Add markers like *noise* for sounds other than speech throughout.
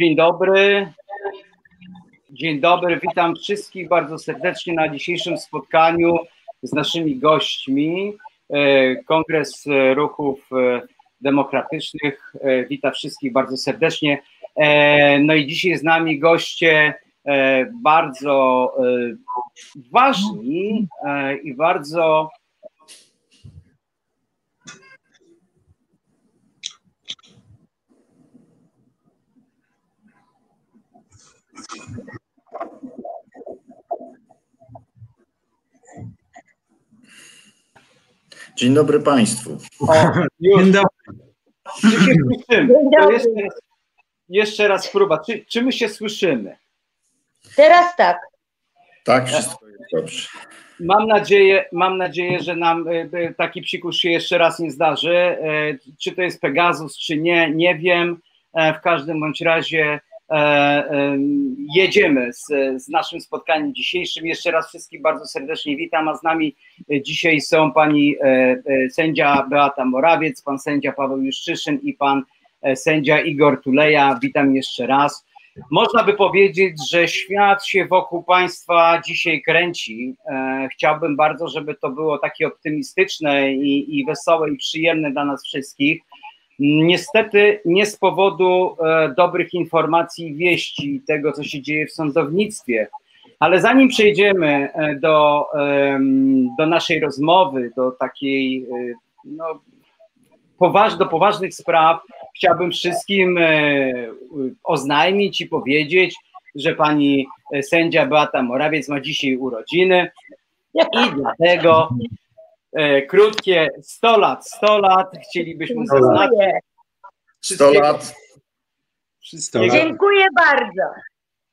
Dzień dobry. Dzień dobry, witam wszystkich bardzo serdecznie na dzisiejszym spotkaniu z naszymi gośćmi. E, Kongres Ruchów e, Demokratycznych wita wszystkich bardzo serdecznie. E, no i dzisiaj z nami goście bardzo ważni i bardzo Dzień dobry Państwu. O. Dzień dobry. Czy się słyszymy? To jeszcze, raz, jeszcze raz próba. Czy, czy my się słyszymy? Teraz tak. Tak, wszystko jest dobrze. Mam nadzieję, mam nadzieję, że nam e, e, taki psikus się jeszcze raz nie zdarzy. E, czy to jest Pegasus, czy nie, nie wiem. W każdym bądź razie jedziemy z, z naszym spotkaniem dzisiejszym. Jeszcze raz wszystkich bardzo serdecznie witam, a z nami dzisiaj są pani sędzia Beata Morawiec, pan sędzia Paweł Juszczyszyn i pan sędzia Igor Tuleja. Witam jeszcze raz. Można by powiedzieć, że świat się wokół państwa dzisiaj kręci. E, chciałbym bardzo, żeby to było takie optymistyczne i, i wesołe i przyjemne dla nas wszystkich. Niestety nie z powodu e, dobrych informacji i wieści tego, co się dzieje w sądownictwie, ale zanim przejdziemy e, do, do naszej rozmowy, do takiej no, poważ, do poważnych spraw, chciałbym wszystkim e, oznajmić i powiedzieć, że pani e, sędzia Beata Morawiec ma dzisiaj urodziny. I dlatego e, krótkie 100 lat, 100 lat chcielibyśmy zaznaczyć. 100 lat. Wszystkiego, Dziękuję bardzo.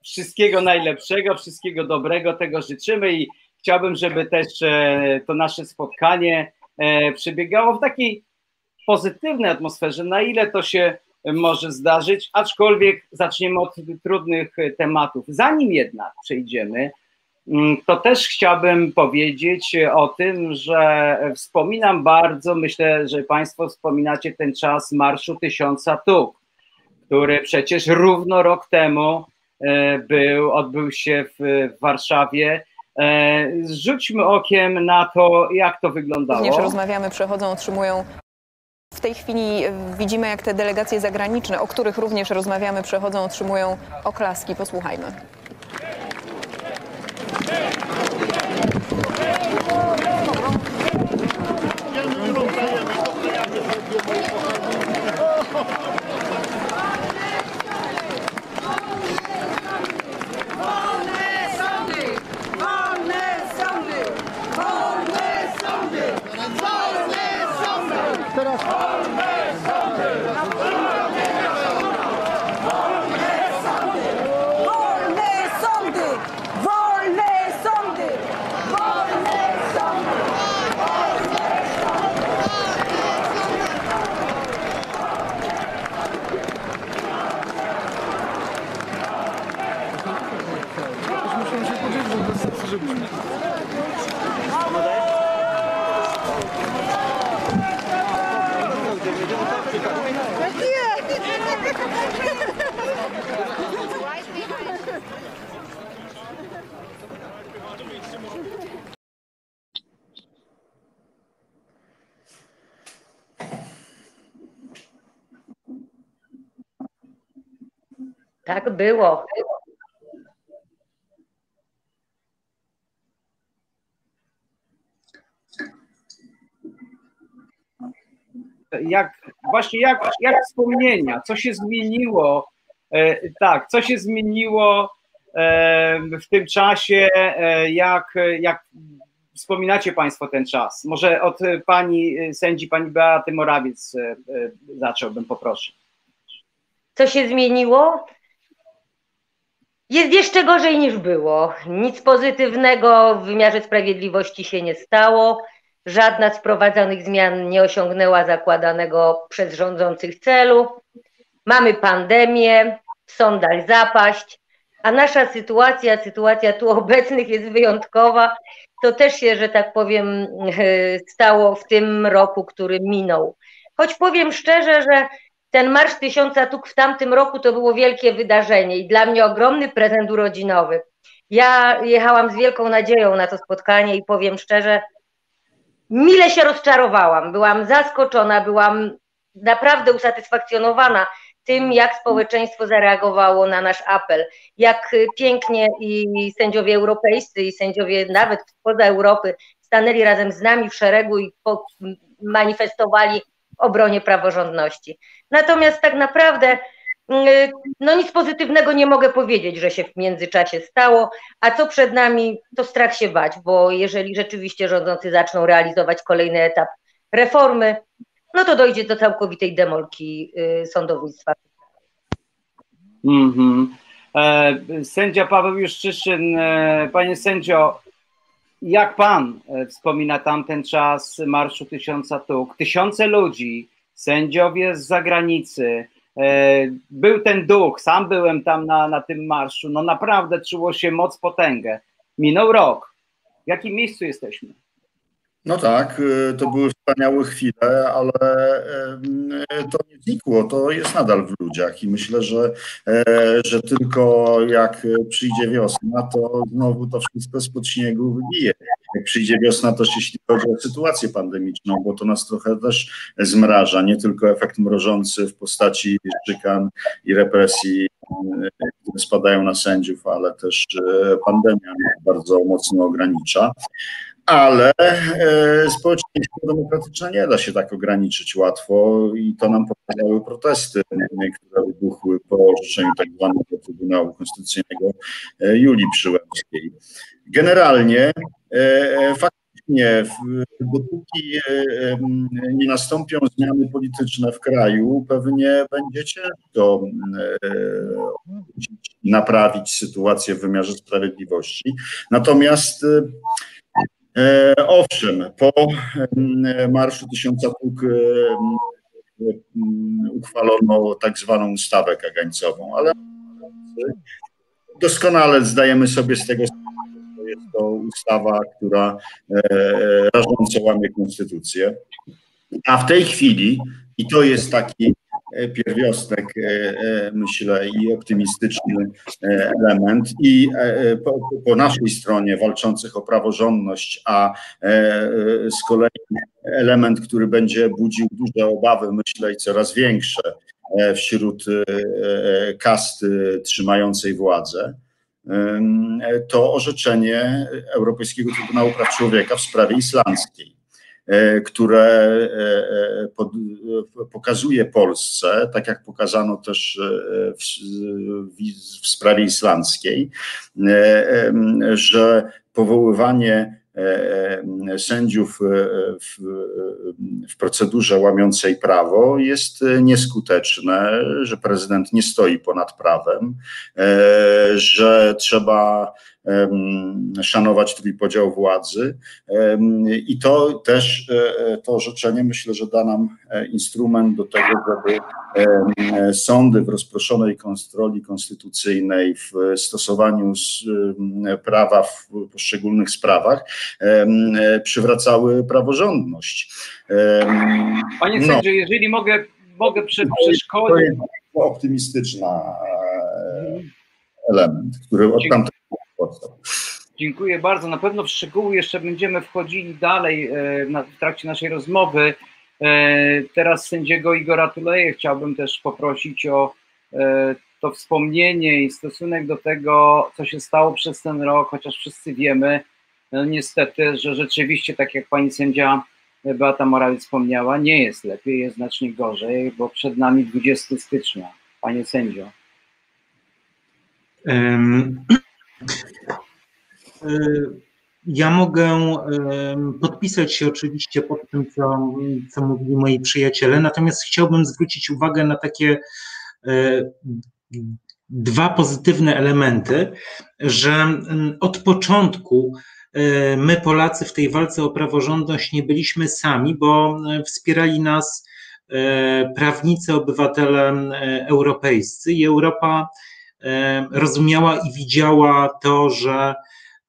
Wszystkiego najlepszego, wszystkiego dobrego, tego życzymy i chciałbym, żeby też to nasze spotkanie przebiegało w takiej pozytywnej atmosferze, na ile to się może zdarzyć, aczkolwiek zaczniemy od trudnych tematów. Zanim jednak przejdziemy, to też chciałbym powiedzieć o tym, że wspominam bardzo, myślę, że Państwo wspominacie ten czas Marszu Tysiąca Tuk, który przecież równo rok temu e, był, odbył się w Warszawie. E, rzućmy okiem na to, jak to wyglądało. Również rozmawiamy, przechodzą, otrzymują w tej chwili widzimy, jak te delegacje zagraniczne, o których również rozmawiamy, przechodzą, otrzymują oklaski. Posłuchajmy. Było. Jak właśnie jak, jak wspomnienia, co się zmieniło, e, tak, co się zmieniło e, w tym czasie, e, jak, jak wspominacie Państwo ten czas? Może od pani sędzi, pani Beaty Morawiec zacząłbym, poproszę. Co się zmieniło? Jest jeszcze gorzej niż było. Nic pozytywnego w wymiarze sprawiedliwości się nie stało. Żadna z wprowadzonych zmian nie osiągnęła zakładanego przez rządzących celu. Mamy pandemię, sondaż zapaść, a nasza sytuacja, sytuacja tu obecnych jest wyjątkowa. To też się, że tak powiem, *laughs* stało w tym roku, który minął. Choć powiem szczerze, że ten Marsz Tysiąca Tuk w tamtym roku to było wielkie wydarzenie i dla mnie ogromny prezent urodzinowy. Ja jechałam z wielką nadzieją na to spotkanie i powiem szczerze, mile się rozczarowałam. Byłam zaskoczona, byłam naprawdę usatysfakcjonowana tym, jak społeczeństwo zareagowało na nasz apel. Jak pięknie i sędziowie europejscy, i sędziowie nawet spoza Europy stanęli razem z nami w szeregu i manifestowali obronie praworządności. Natomiast tak naprawdę mm, no nic pozytywnego nie mogę powiedzieć, że się w międzyczasie stało, a co przed nami, to strach się bać, bo jeżeli rzeczywiście rządzący zaczną realizować kolejny etap reformy, no to dojdzie do całkowitej demolki y, sądownictwa. Mm -hmm. sędzia Paweł Juszczyszyn, e, panie sędzio, jak pan e, wspomina tamten czas Marszu Tysiąca Tuk? Tysiące ludzi, sędziowie z zagranicy, e, był ten duch, sam byłem tam na, na tym marszu, no naprawdę czuło się moc, potęgę. Minął rok. W jakim miejscu jesteśmy? No tak, y, to były wspaniałe chwile, ale to nie znikło, to jest nadal w ludziach i myślę, że, że tylko jak przyjdzie wiosna, to znowu to wszystko spod śniegu wybije. Jak przyjdzie wiosna, to jeśli chodzi o sytuację pandemiczną, bo to nas trochę też zmraża, nie tylko efekt mrożący w postaci szykan i represji, które spadają na sędziów, ale też pandemia bardzo mocno ogranicza ale e, społeczeństwo demokratyczne nie da się tak ograniczyć łatwo i to nam pokazały protesty, które wybuchły po orzeczeniu tak zwanego Trybunału Konstytucyjnego e, Julii Przyłębskiej. Generalnie e, faktycznie, dopóki nie nastąpią zmiany polityczne w kraju, pewnie będzie ciężko naprawić sytuację w wymiarze sprawiedliwości. Natomiast owszem, po Marszu Tysiąca Pług uchwalono tak zwaną ustawę kagańcową, ale doskonale zdajemy sobie z tego sprawę, że jest to ustawa, która e, rażąco łamie konstytucję. A w tej chwili, i to jest taki E, pierwiostek, e, e, myślę, i optymistyczny element. I po, po naszej stronie walczących o praworządność, a z kolei element, który będzie budził duże obawy, myślę, i coraz większe wśród kasty trzymającej władzę, to orzeczenie Europejskiego Trybunału Praw Człowieka w sprawie islandzkiej. E, które e, e, pokazuje Polsce, tak jak pokazano też w, w sprawie islandzkiej, że powoływanie sędziów w, w, procedurze łamiącej prawo jest nieskuteczne, że prezydent nie stoi ponad prawem, że trzeba szanować trójpodział władzy. I to też e, to orzeczenie myślę, że da nam e, instrument do tego, żeby sądy w rozproszonej kontroli konstytucyjnej, w stosowaniu prawa w poszczególnych sprawach przywracały praworządność. Panie no. sędzio, jeżeli mogę, mogę przeszkodzić. To jest optymistyczna e, element, który od tamtego Dziękuję bardzo. Na pewno w szczegóły jeszcze będziemy wchodzili dalej e, w trakcie naszej rozmowy. E, teraz sędziego Igora Tuleje chciałbym też poprosić o e, to wspomnienie i stosunek do tego, co się stało przez ten rok, chociaż wszyscy wiemy, no niestety, że rzeczywiście, tak jak pani sędzia Beata Morawiec wspomniała, nie jest lepiej, jest znacznie gorzej, bo przed nami 20 stycznia. Panie sędzio. Um *clears throat* ja mogę podpisać się oczywiście pod tym, co, co mówili moi przyjaciele, natomiast chciałbym zwrócić uwagę na takie e, dwa pozytywne elementy, że od początku e, my, Polacy, w tej walce o praworządność nie byliśmy sami, bo wspierali nas prawnicy, obywatele europejscy i Europa rozumiała i widziała to, że,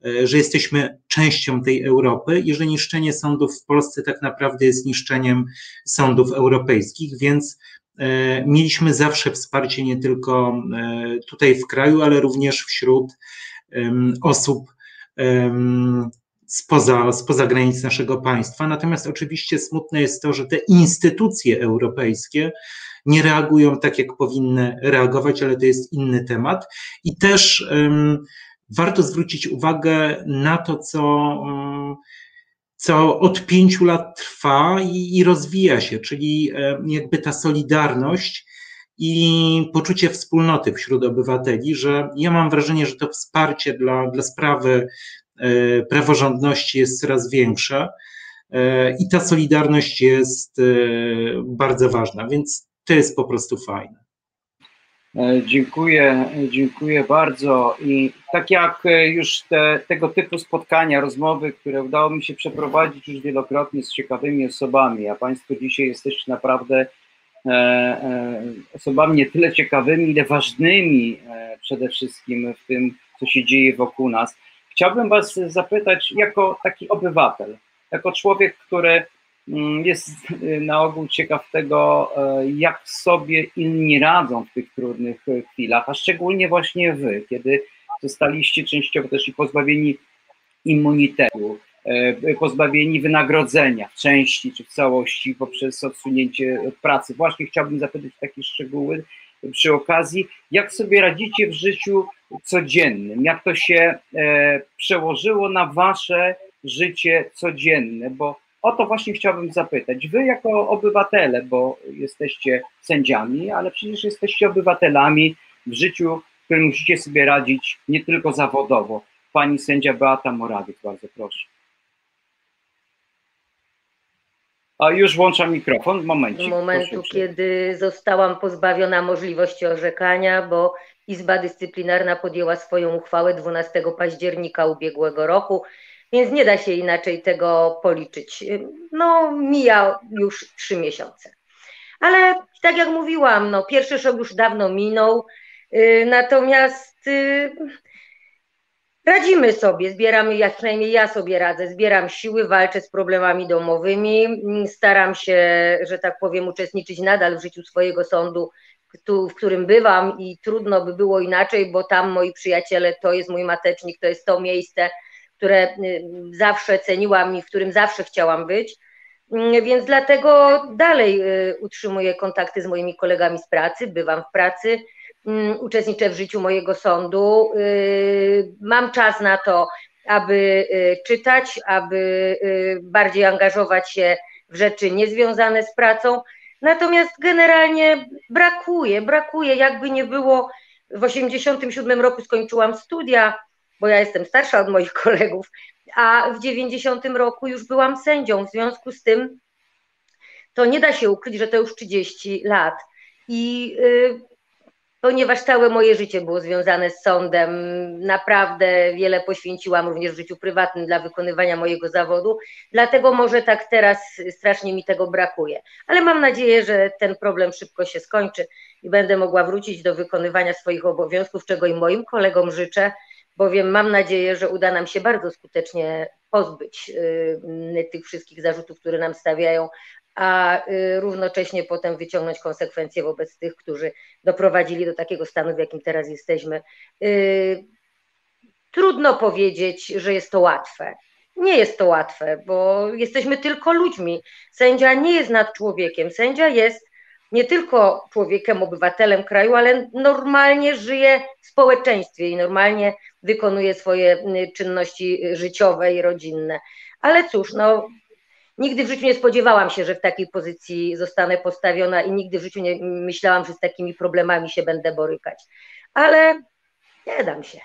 e, że jesteśmy częścią tej Europy i że niszczenie sądów w Polsce tak naprawdę jest niszczeniem sądów europejskich, więc mieliśmy zawsze wsparcie nie tylko tutaj w kraju, ale również wśród osób spoza, spoza granic naszego państwa. Natomiast oczywiście smutne jest to, że te instytucje europejskie nie reagują tak, jak powinny reagować, ale to jest inny temat. I też um, warto zwrócić uwagę na to, co, um, co od pięciu lat trwa i, i rozwija się, czyli jakby ta solidarność i poczucie wspólnoty wśród obywateli, że ja mam wrażenie, że to wsparcie dla, dla sprawy e, praworządności jest coraz większe e, i ta solidarność jest e, bardzo ważna, więc to jest po prostu fajne. Dziękuję, dziękuję bardzo. I tak jak już te, tego typu spotkania, rozmowy, które udało mi się przeprowadzić już wielokrotnie z ciekawymi osobami, a Państwo dzisiaj jesteście naprawdę E, e, osobami nie tyle ciekawymi, ile ważnymi e, przede wszystkim w tym, co się dzieje wokół nas. Chciałbym Was zapytać, jako taki obywatel, jako człowiek, który jest na ogół ciekaw tego, jak sobie inni radzą w tych trudnych chwilach, a szczególnie właśnie Wy, kiedy zostaliście częściowo też i pozbawieni immunitetu, E, pozbawieni wynagrodzenia w części czy w całości poprzez odsunięcie od pracy. Właśnie chciałbym zapytać takie szczegóły przy okazji, jak sobie radzicie w życiu codziennym, jak to się e, przełożyło na wasze życie codzienne, bo o to właśnie chciałbym zapytać. Wy jako obywatele, bo jesteście sędziami, ale przecież jesteście obywatelami w życiu, w którym musicie sobie radzić nie tylko zawodowo. Pani sędzia Beata Morawiec, bardzo proszę. A już włączam mikrofon, momencik. Z momentu, kiedy zostałam pozbawiona możliwości orzekania, bo Izba Dyscyplinarna podjęła swoją uchwałę 12 października ubiegłego roku, więc nie da się inaczej tego policzyć. No, mija już trzy miesiące. Ale tak jak mówiłam, no, pierwszy szok już dawno minął, y, natomiast y, Radzimy sobie, zbieramy, jak przynajmniej ja sobie radzę, zbieram siły, walczę z problemami domowymi, staram się, że tak powiem, uczestniczyć nadal w życiu swojego sądu, w którym bywam i trudno by było inaczej, bo tam moi przyjaciele, to jest mój matecznik, to jest to miejsce, które y, zawsze ceniłam i w którym zawsze chciałam być. Mm, więc dlatego dalej y, utrzymuję kontakty z moimi kolegami z pracy, bywam w pracy, uczestniczę w życiu mojego sądu. Y, mam czas na to, aby y, czytać, aby y, bardziej angażować się w rzeczy niezwiązane z pracą. Natomiast generalnie brakuje, brakuje, jakby nie było. W 87 roku skończyłam studia, bo ja jestem starsza od moich *laughs* kolegów, a w 90 roku już byłam sędzią. W związku z tym to nie da się ukryć, że to już 30 lat. I ponieważ całe moje życie było związane z sądem, naprawdę wiele poświęciłam również w życiu prywatnym dla wykonywania mojego zawodu, dlatego może tak teraz strasznie mi tego brakuje. Ale mam nadzieję, że ten problem szybko się skończy i będę mogła wrócić do wykonywania swoich obowiązków, czego i moim kolegom życzę, bowiem mam nadzieję, że uda nam się bardzo skutecznie pozbyć y, tych wszystkich zarzutów, które nam stawiają, a y, równocześnie potem wyciągnąć konsekwencje wobec tych, którzy doprowadzili do takiego stanu, w jakim teraz jesteśmy. Y, trudno powiedzieć, że jest to łatwe. Nie jest to łatwe, bo jesteśmy tylko ludźmi. Sędzia nie jest nad człowiekiem. Sędzia jest nie tylko człowiekiem, obywatelem kraju, ale normalnie żyje w społeczeństwie i normalnie wykonuje swoje y, czynności życiowe i rodzinne. Ale cóż, no, Nigdy w życiu nie spodziewałam się, że w takiej pozycji zostanę postawiona i nigdy w życiu nie myślałam, że z takimi problemami się będę borykać. Ale nie dam się.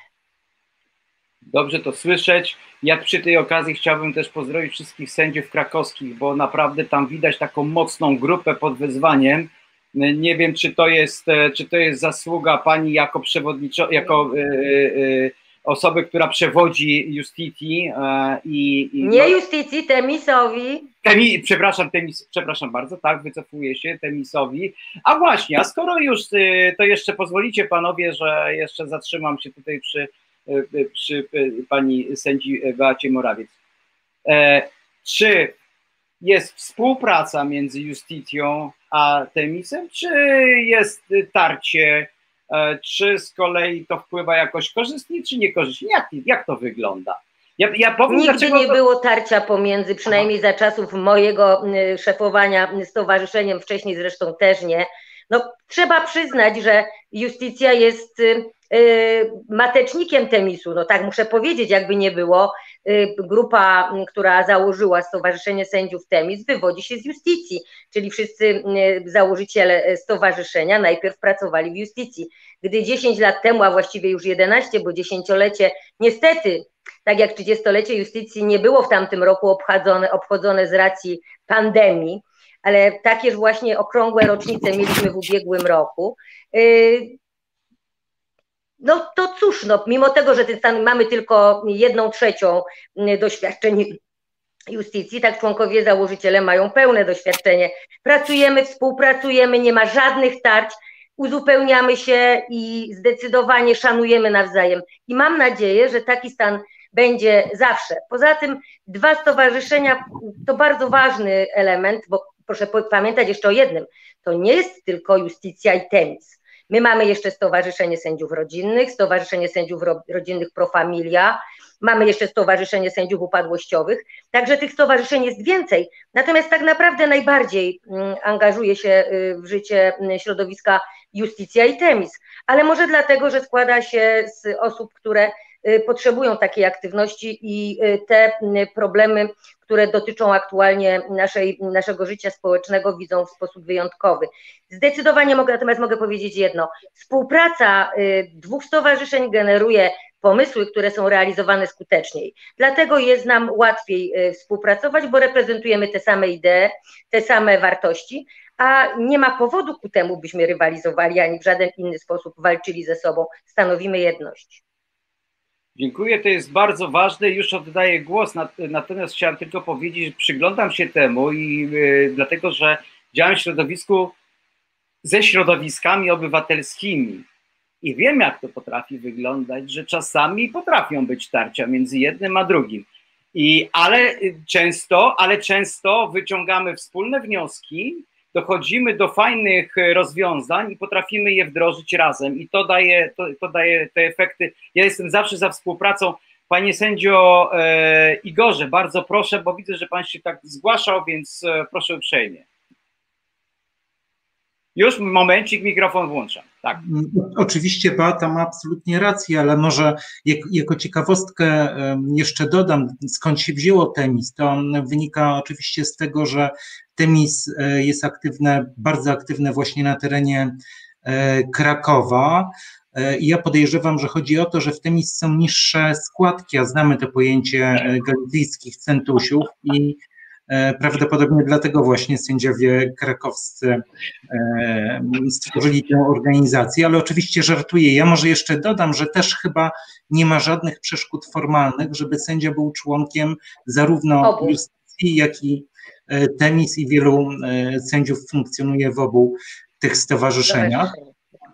Dobrze to słyszeć. Ja przy tej okazji chciałbym też pozdrowić wszystkich sędziów krakowskich, bo naprawdę tam widać taką mocną grupę pod wyzwaniem. Nie wiem, czy to jest, czy to jest zasługa pani jako przewodniczącej, jako yy, osoby, która przewodzi Justitii e, i, i... Nie Justicji, Temisowi. Temi, przepraszam, Temis, przepraszam bardzo, tak, wycofuję się Temisowi. A właśnie, a skoro już y, to jeszcze pozwolicie panowie, że jeszcze zatrzymam się tutaj przy, y, y, przy pani sędzi Beacie Morawiec. E, czy jest współpraca między Justicją a Temisem, czy jest tarcie, czy z kolei to wpływa jakoś korzystnie, czy niekorzystnie? Jak, jak to wygląda? Ja, ja powiem, Nigdy nie to... było tarcia pomiędzy, przynajmniej Aha. za czasów mojego szefowania stowarzyszeniem, wcześniej zresztą też nie. No, trzeba przyznać, że justicja jest y, y, matecznikiem temisu, no tak muszę powiedzieć, jakby nie było. Y, grupa, która założyła Stowarzyszenie Sędziów Temis, wywodzi się z justicji, czyli wszyscy założyciele stowarzyszenia najpierw pracowali w justicji. Gdy 10 lat temu, a właściwie już 11, bo dziesięciolecie, niestety tak jak 30-lecie justycji nie było w tamtym roku obchodzone, obchodzone z racji pandemii, ale takież właśnie okrągłe rocznice mieliśmy w ubiegłym roku. No to cóż, no, mimo tego, że mamy tylko jedną trzecią y, doświadczeń justycji, tak członkowie założyciele mają pełne doświadczenie. Pracujemy, współpracujemy, nie ma żadnych tarć, uzupełniamy się i zdecydowanie szanujemy nawzajem. I mam nadzieję, że taki stan będzie zawsze. Poza tym dwa stowarzyszenia to bardzo ważny element, bo proszę pamiętać jeszcze o jednym, to nie jest tylko justycja i tenis. My mamy jeszcze Stowarzyszenie Sędziów Rodzinnych, Stowarzyszenie Sędziów Rodzinnych Pro Familia, mamy jeszcze Stowarzyszenie Sędziów Upadłościowych, także tych stowarzyszeń jest więcej. Natomiast tak naprawdę najbardziej mm, angażuje się y, w życie mm, środowiska justycja i temis, ale może dlatego, że składa się z osób, które Y, potrzebują takiej aktywności i y, te y, problemy, które dotyczą aktualnie naszej, naszego życia społecznego, widzą w sposób wyjątkowy. Zdecydowanie mogę, natomiast mogę powiedzieć jedno. Współpraca dwóch stowarzyszeń generuje pomysły, które są realizowane skuteczniej. Dlatego jest nam łatwiej współpracować, bo reprezentujemy te same idee, te same wartości, a nie ma powodu ku temu, byśmy rywalizowali, ani w żaden inny sposób walczyli ze sobą. Stanowimy jedność. Dziękuję, to jest bardzo ważne. Już oddaję głos, natomiast chciałem tylko powiedzieć, że przyglądam się temu i yy, dlatego, że działam w środowisku ze środowiskami obywatelskimi i wiem, jak to potrafi wyglądać, że czasami potrafią być tarcia między jednym a drugim. I, ale często, ale często wyciągamy wspólne wnioski dochodzimy do fajnych e, rozwiązań i potrafimy je wdrożyć razem i to daje, to, to daje te efekty. Ja jestem zawsze za współpracą. Panie sędzio e, Igorze, bardzo proszę, bo widzę, że pan się tak zgłaszał, więc e, proszę uprzejmie. Już momencik, mikrofon włączam. Tak. Oczywiście Beata ma absolutnie rację, ale może jak, jako ciekawostkę jeszcze dodam, skąd się wzięło tenis. To wynika oczywiście z tego, że tenis e, jest aktywne, bardzo aktywne właśnie na terenie e, Krakowa. E, I ja podejrzewam, że chodzi o to, że w tenis są niższe składki, a znamy to pojęcie galicyjskich centusiów i prawdopodobnie dlatego właśnie sędziowie krakowscy e, stworzyli tę organizację, ale oczywiście żartuję. Ja może jeszcze dodam, że też chyba nie ma żadnych przeszkód formalnych, żeby sędzia był członkiem zarówno obu. justycji, jak i e, tenis i wielu sędziów funkcjonuje w obu tych stowarzyszeniach.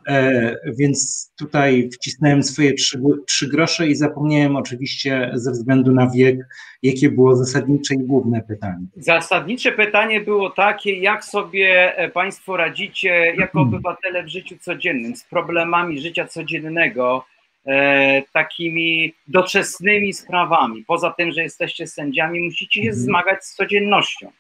E, więc tutaj wcisnąłem swoje trzy, trzy grosze i zapomniałem oczywiście ze względu na wiek, jakie było zasadnicze i główne pytanie. Zasadnicze pytanie było takie, jak sobie e, Państwo radzicie jako hmm. obywatele w życiu codziennym z problemami życia codziennego, e, takimi doczesnymi sprawami. Poza tym, że jesteście sędziami, musicie się hmm. zmagać z codziennością.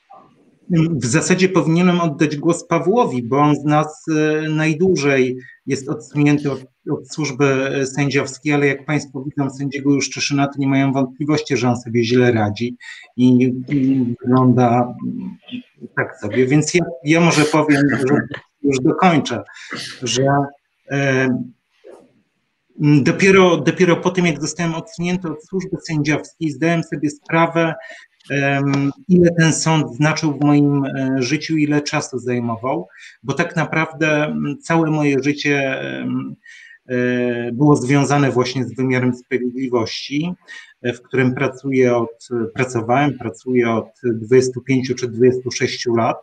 W zasadzie powinienem oddać głos Pawłowi, bo on z nas e, najdłużej jest odsunięty od, od służby sędziowskiej, ale jak Państwo widzą sędziego Juszczyszyna, to nie mają wątpliwości, że on sobie źle radzi i, i wygląda tak sobie. Więc ja, ja może powiem, że już dokończę, że e, dopiero, dopiero po tym, jak zostałem odsunięty od służby sędziowskiej, zdałem sobie sprawę, ile ten sąd znaczył w moim e, życiu, ile czasu zajmował, bo tak naprawdę całe moje życie e, było związane właśnie z wymiarem sprawiedliwości, w którym pracuję od, pracowałem, pracuję od 25 czy 26 lat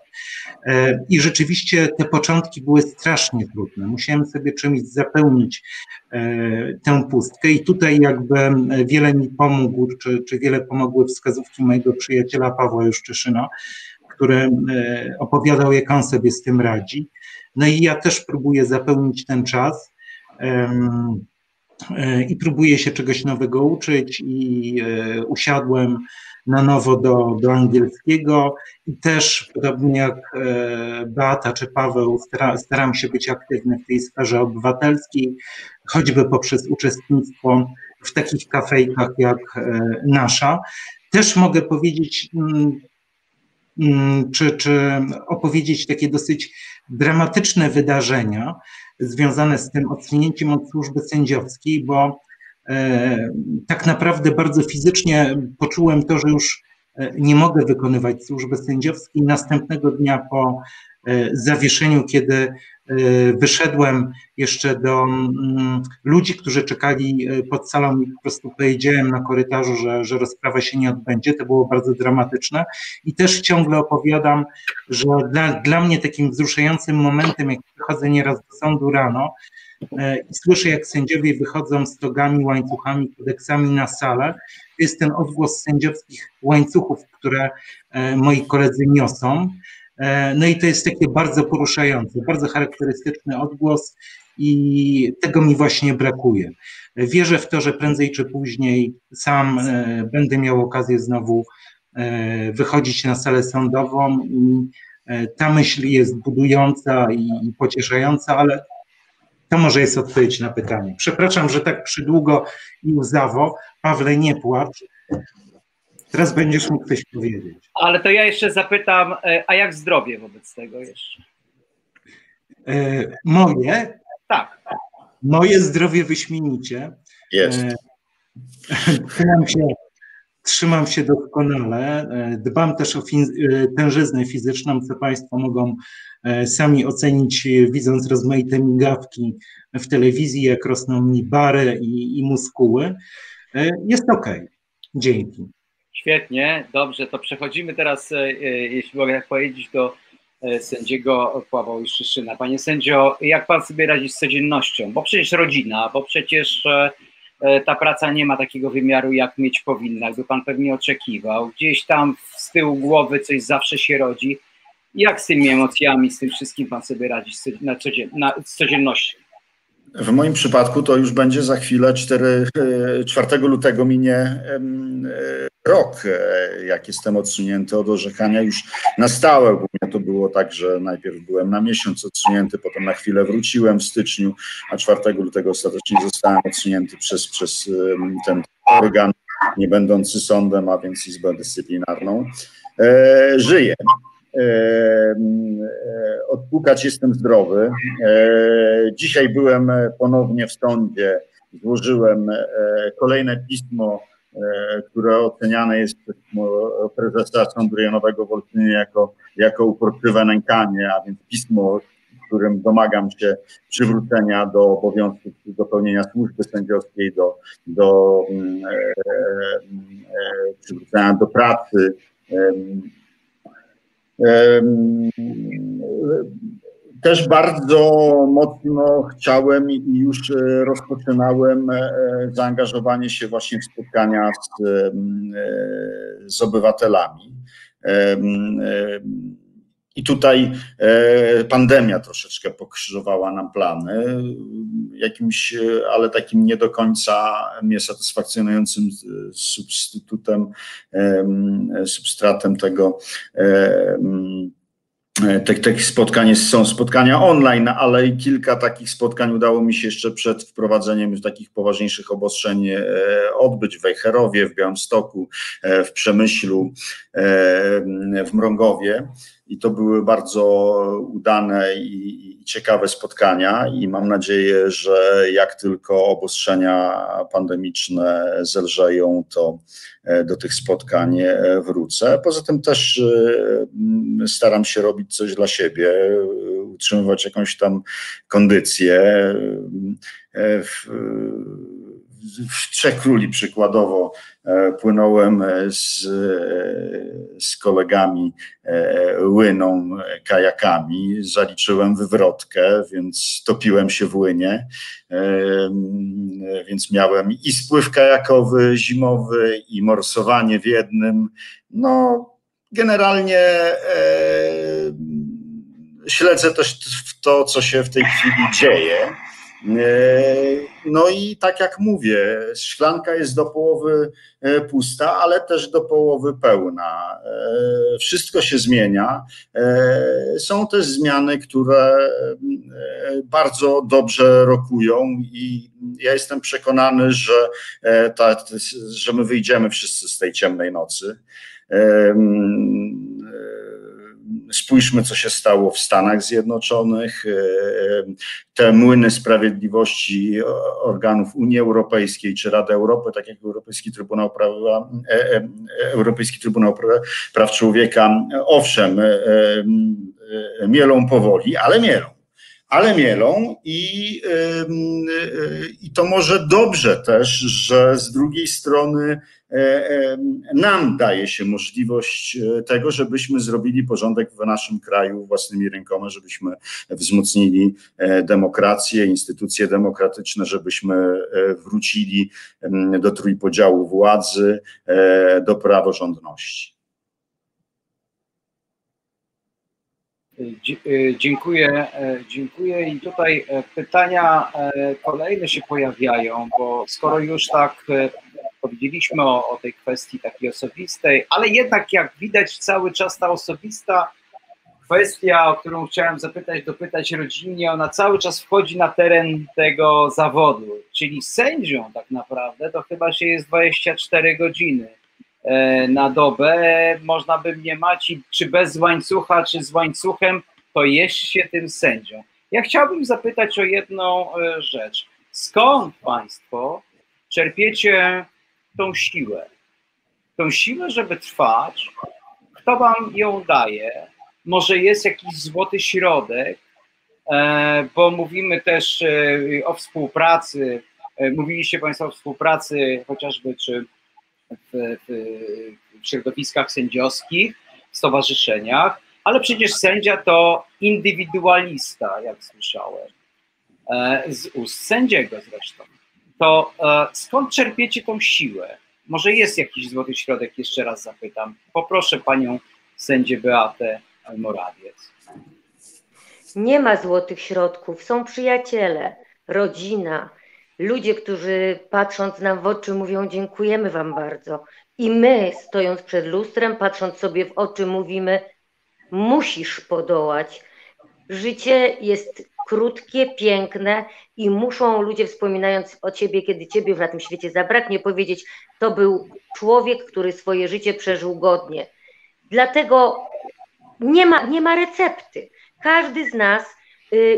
i rzeczywiście te początki były strasznie trudne. Musiałem sobie czymś zapełnić E, tę pustkę i tutaj jakby wiele mi pomógł, czy, czy wiele pomogły wskazówki mojego przyjaciela Pawła Juszczyszyna, który opowiadał, jak on sobie z tym radzi. No i ja też próbuję zapełnić ten czas i próbuję się czegoś nowego uczyć i usiadłem na nowo do, do angielskiego i też podobnie jak e, Beata czy Paweł stara, staram się być aktywny w tej sferze obywatelskiej, choćby poprzez uczestnictwo w takich kafejkach jak e, nasza. Też mogę powiedzieć, mm, mm, czy, czy opowiedzieć takie dosyć dramatyczne wydarzenia związane z tym odsunięciem od służby sędziowskiej, bo E, tak naprawdę bardzo fizycznie poczułem to, że już e, nie mogę wykonywać służby sędziowskiej. Następnego dnia po e, zawieszeniu, kiedy wyszedłem jeszcze do mm, ludzi, którzy czekali pod salą i po prostu powiedziałem na korytarzu, że, że rozprawa się nie odbędzie. To było bardzo dramatyczne i też ciągle opowiadam, że dla, dla mnie takim wzruszającym momentem, jak przychodzę nieraz do sądu rano, E, i słyszę, jak sędziowie wychodzą z togami, łańcuchami, kodeksami na salę. Jest ten odgłos sędziowskich łańcuchów, które e, moi koledzy niosą. E, no i to jest takie bardzo poruszające, bardzo charakterystyczny odgłos i tego mi właśnie brakuje. Wierzę w to, że prędzej czy później sam będę miał okazję znowu wychodzić na salę sądową i ta myśl jest budująca i pocieszająca, ale to może jest odpowiedź na pytanie. Przepraszam, że tak przydługo i łzawo. Pawle, nie płacz. Teraz będziesz mógł coś powiedzieć. Ale to ja jeszcze zapytam, e, a jak zdrowie wobec tego jeszcze? E, moje? Tak. Moje zdrowie wyśmienicie. Jest. E, trzymam się, trzymam się doskonale. E, dbam też o fi- tężyznę fizyczną, co Państwo mogą E, sami ocenić, widząc rozmaite migawki w telewizji, jak rosną mi bary i, i muskuły. E, jest ok. Dzięki. Świetnie, dobrze, to przechodzimy teraz, e, jeśli mogę tak powiedzieć, do sędziego Pawła Juszczyszyna. Panie sędzio, jak pan sobie radzi z codziennością? Bo przecież rodzina, bo przecież ta praca nie ma takiego wymiaru, jak mieć powinna, jakby pan pewnie oczekiwał. Gdzieś tam z tyłu głowy coś zawsze się rodzi. Jak z tymi emocjami, z tym wszystkim pan sobie radzi na na, z codziennością? W moim przypadku to już będzie za chwilę 4, 4 e, lutego minie e, rok, e, jak jestem odsunięty od orzekania już na stałe. U mnie to było tak, że najpierw byłem na miesiąc odsunięty, potem na chwilę wróciłem w styczniu, a 4 lutego ostatecznie zostałem odsunięty przez, przez ten organ nie będący sądem, a więc Izbę Dyscyplinarną. Żyję. E, odpukać jestem zdrowy. E, dzisiaj byłem ponownie w sądzie, złożyłem e, kolejne pismo, które oceniane jest przez prezesa Sądu Rejonowego w Olsztynie jako, jako uporczywe nękanie, a więc pismo, w którym domagam się przywrócenia do obowiązków dopełnienia służby sędziowskiej, do, do e, e, przywrócenia do pracy, też bardzo mocno chciałem i już e, rozpoczynałem e, zaangażowanie się właśnie w spotkania z, e, z obywatelami. I tutaj e, pandemia troszeczkę pokrzyżowała nam plany, jakimś, ale takim nie do końca mnie satysfakcjonującym substytutem, substratem tego. Te, te spotkań są spotkania online, ale kilka takich spotkań udało mi się jeszcze przed wprowadzeniem takich poważniejszych obostrzeń e, odbyć w Wejherowie, w Białymstoku, e, w Przemyślu, w Mrągowie i to były bardzo udane i, i, ciekawe spotkania i mam nadzieję, że jak tylko obostrzenia pandemiczne zelżeją, to e, do tych spotkań e, wrócę. Poza tym też e, staram się robić coś dla siebie, utrzymywać jakąś tam kondycję. W, w Trzech Króli przykładowo płynąłem z, z kolegami e, łyną, kajakami, zaliczyłem wywrotkę, więc topiłem się w łynie, e, więc miałem i spływ kajakowy zimowy, i morsowanie w jednym. No, generalnie śledzę też to, co się w tej chwili dzieje. No i tak jak mówię, szklanka jest do połowy e, pusta, ale też do połowy pełna. E, wszystko się zmienia. E, są też zmiany, które bardzo dobrze rokują i ja jestem przekonany, że, ta, że my wyjdziemy wszyscy z tej ciemnej nocy. Spójrzmy, co się stało w Stanach Zjednoczonych. E, e, te młyny sprawiedliwości organów Unii Europejskiej czy Rady Europy, tak jak Europejski Trybunał Prawa, e, Europejski Trybunał Praw Człowieka, owszem, mielą powoli, ale mielą ale mielą i, i to może dobrze też, że z drugiej strony nam daje się możliwość e, tego, żebyśmy zrobili porządek w naszym kraju własnymi rękoma, żebyśmy wzmocnili e, demokrację, instytucje demokratyczne, żebyśmy e, wrócili do trójpodziału władzy, do praworządności. Dziękuję, dziękuję. I tutaj pytania kolejne się pojawiają, bo skoro już tak powiedzieliśmy o, o tej kwestii takiej osobistej, ale jednak jak widać cały czas ta osobista kwestia, o którą chciałem zapytać, dopytać rodzinnie, ona cały czas wchodzi na teren tego zawodu, czyli sędzią tak naprawdę, to chyba się jest 24 godziny. e, na dobę, można by mnie mać, czy bez łańcucha, czy z łańcuchem, to jest się tym sędzią. Ja chciałbym zapytać o jedną e, rzecz. Skąd Państwo czerpiecie tą siłę. Tą siłę, żeby trwać, kto wam ją daje? Może jest jakiś złoty środek, e, bo mówimy też e, o współpracy, e, mówiliście Państwo o współpracy chociażby czy w, w środowiskach sędziowskich, w stowarzyszeniach, ale przecież sędzia to indywidualista, jak słyszałem, z ust sędziego zresztą to e, skąd czerpiecie tą siłę? Może jest jakiś złoty środek, jeszcze raz zapytam. Poproszę panią sędzię Beatę Morawiec. Nie ma złotych środków, są przyjaciele, rodzina, ludzie, którzy patrząc nam w oczy mówią dziękujemy wam bardzo. I my, stojąc przed lustrem, patrząc sobie w oczy, mówimy musisz podołać. Życie jest krótkie, piękne i muszą ludzie wspominając o ciebie, kiedy ciebie na tym świecie zabraknie, powiedzieć, to był człowiek, który swoje życie przeżył godnie. Dlatego nie ma, nie ma recepty. Każdy z nas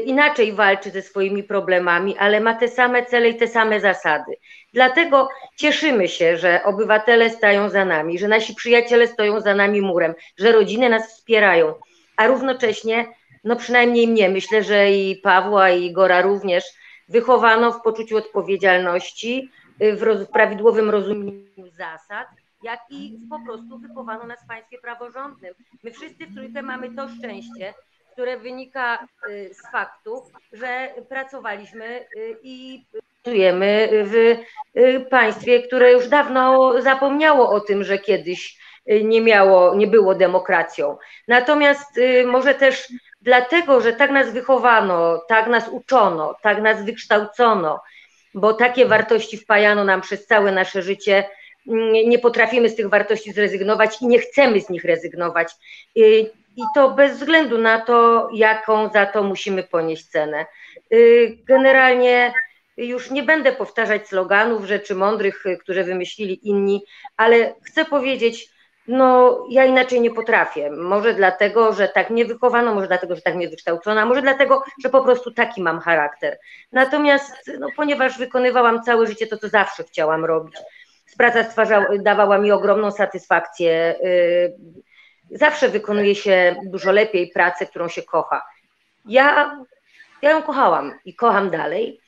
inaczej walczy ze swoimi problemami, ale ma te same cele i te same zasady. Dlatego cieszymy się, że obywatele stają za nami, że nasi przyjaciele stoją za nami murem, że rodziny nas wspierają, a równocześnie no przynajmniej mnie, myślę, że i Pawła, i Igora również, wychowano w poczuciu odpowiedzialności, y, w, roz, w prawidłowym rozumieniu zasad, jak i po prostu wychowano nas w państwie praworządnym. My wszyscy w trójkę mamy to szczęście, które wynika y, z faktu, że pracowaliśmy y, i pracujemy w państwie, które już dawno zapomniało o tym, że kiedyś nie miało, nie było demokracją. Natomiast może też dlatego, że tak nas wychowano, tak nas uczono, tak nas wykształcono, bo takie wartości wpajano nam przez całe nasze życie, nie potrafimy z tych wartości zrezygnować i nie chcemy z nich rezygnować. I to bez względu na to, jaką za to musimy ponieść cenę. Y, generalnie już nie będę powtarzać sloganów, rzeczy mądrych, które wymyślili inni, ale chcę powiedzieć, no, ja inaczej nie potrafię. Może dlatego, że tak mnie wychowano, może dlatego, że tak mnie wykształcona, może dlatego, że po prostu taki mam charakter. Natomiast, no, ponieważ wykonywałam całe życie to, co zawsze chciałam robić, praca stwarzała, dawała mi ogromną satysfakcję. Zawsze wykonuje się dużo lepiej pracę, którą się kocha. Ja, ja ją kochałam i kocham dalej.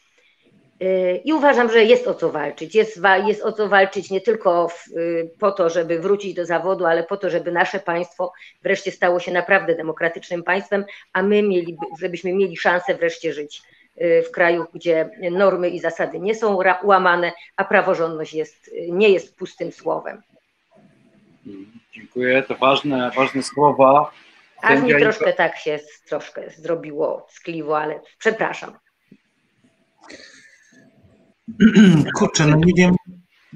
Y, I uważam, że jest o co walczyć. Jest, jest o co walczyć nie tylko w, y, po to, żeby wrócić do zawodu, ale po to, żeby nasze państwo wreszcie stało się naprawdę demokratycznym państwem, a my mieli, żebyśmy mieli szansę wreszcie żyć y, w kraju, gdzie normy i zasady nie są łamane, a praworządność jest, nie jest pustym słowem. Dziękuję, to ważne, ważne słowa. Aż mi troszkę tak się troszkę zrobiło skliwo, ale przepraszam. *clears throat* Kurczę, no nie wiem,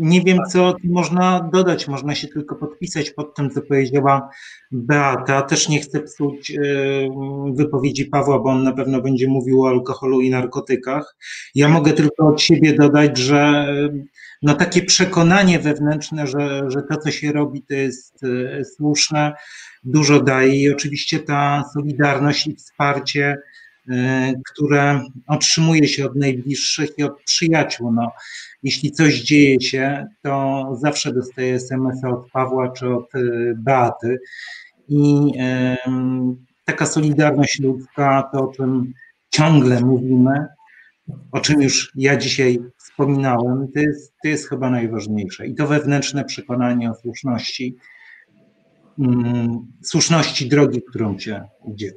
nie wiem, co można dodać. Można się tylko podpisać pod tym, co powiedziała Beata. Też nie chcę psuć e, wypowiedzi Pawła, bo on na pewno będzie mówił o alkoholu i narkotykach. Ja mogę tylko od siebie dodać, że e, no takie przekonanie wewnętrzne, że, że to, co się robi, to jest e, słuszne, dużo daje i oczywiście ta solidarność i wsparcie, które otrzymuje się od najbliższych i od przyjaciół. No, jeśli coś dzieje się, to zawsze dostaję SMS od Pawła czy od y, Beaty. I taka solidarność ludzka, to o czym ciągle mówimy, o czym już ja dzisiaj wspominałem, to jest, to jest chyba najważniejsze. I to wewnętrzne przekonanie o słuszności, mm, słuszności drogi, którą się idzie.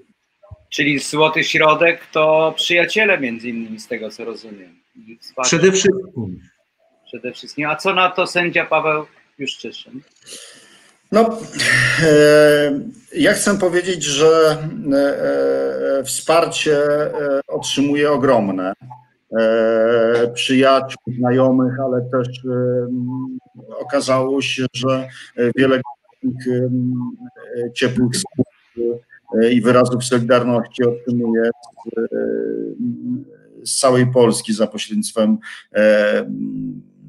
Czyli Złoty Środek to przyjaciele między innymi z tego, co rozumiem. Przede wszystkim przede wszystkim. A co na to sędzia Paweł Juszczyszyn? No, e, ja chcę powiedzieć, że e, e, wsparcie otrzymuje ogromne. Przyjaciół, znajomych, ale też okazało się, że wiele ciepłych słów i wyrazów solidarności otrzymuje z, z całej Polski za pośrednictwem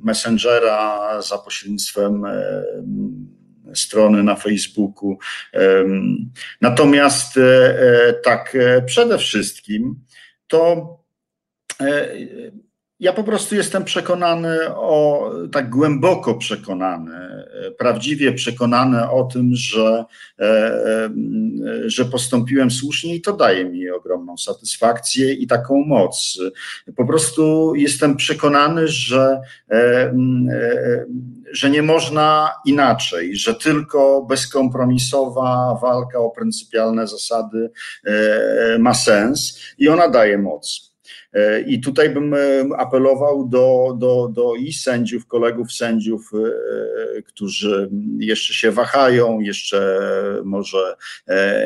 Messengera, za pośrednictwem e, strony na Facebooku. Natomiast e, e, tak, przede wszystkim to ja po prostu jestem przekonany o, tak głęboko przekonany, prawdziwie przekonany o tym, że, że postąpiłem słusznie i to daje mi ogromną satysfakcję i taką moc. Po prostu jestem przekonany, że, że nie można inaczej, że tylko bezkompromisowa walka o pryncypialne zasady ma sens i ona daje moc. E, I tutaj bym e, apelował do, do, do i sędziów, kolegów sędziów, e, którzy jeszcze się wahają, jeszcze może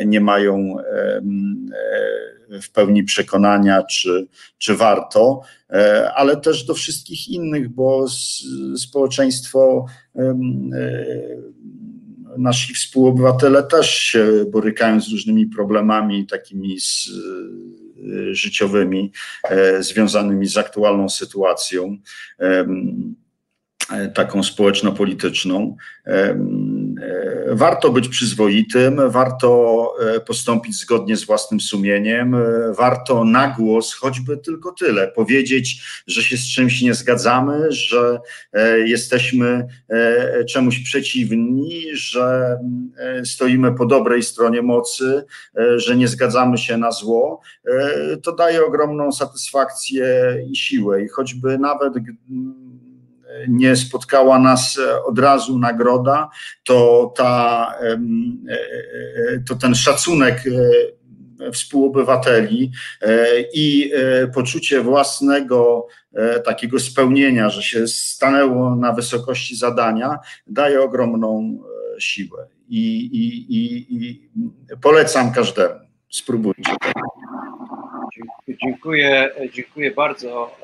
nie mają w pełni przekonania, czy, czy warto, ale też do wszystkich innych, bo społeczeństwo nasi współobywatele też się borykają z różnymi problemami takimi z życiowymi e, związanymi z aktualną sytuacją e, taką społeczno-polityczną. E, warto być przyzwoitym, warto postąpić zgodnie z własnym sumieniem, warto na głos choćby tylko tyle powiedzieć, że się z czymś nie zgadzamy, że jesteśmy czemuś przeciwni, że stoimy po dobrej stronie mocy, że nie zgadzamy się na zło. To daje ogromną satysfakcję i siłę, i choćby nawet nie spotkała nas e, od razu nagroda, to, ta, e, e, to ten szacunek współobywateli i poczucie własnego takiego spełnienia, że się stanęło na wysokości zadania, daje ogromną siłę. I, i, i, i polecam każdemu. Spróbujcie. Dziękuję, dziękuję bardzo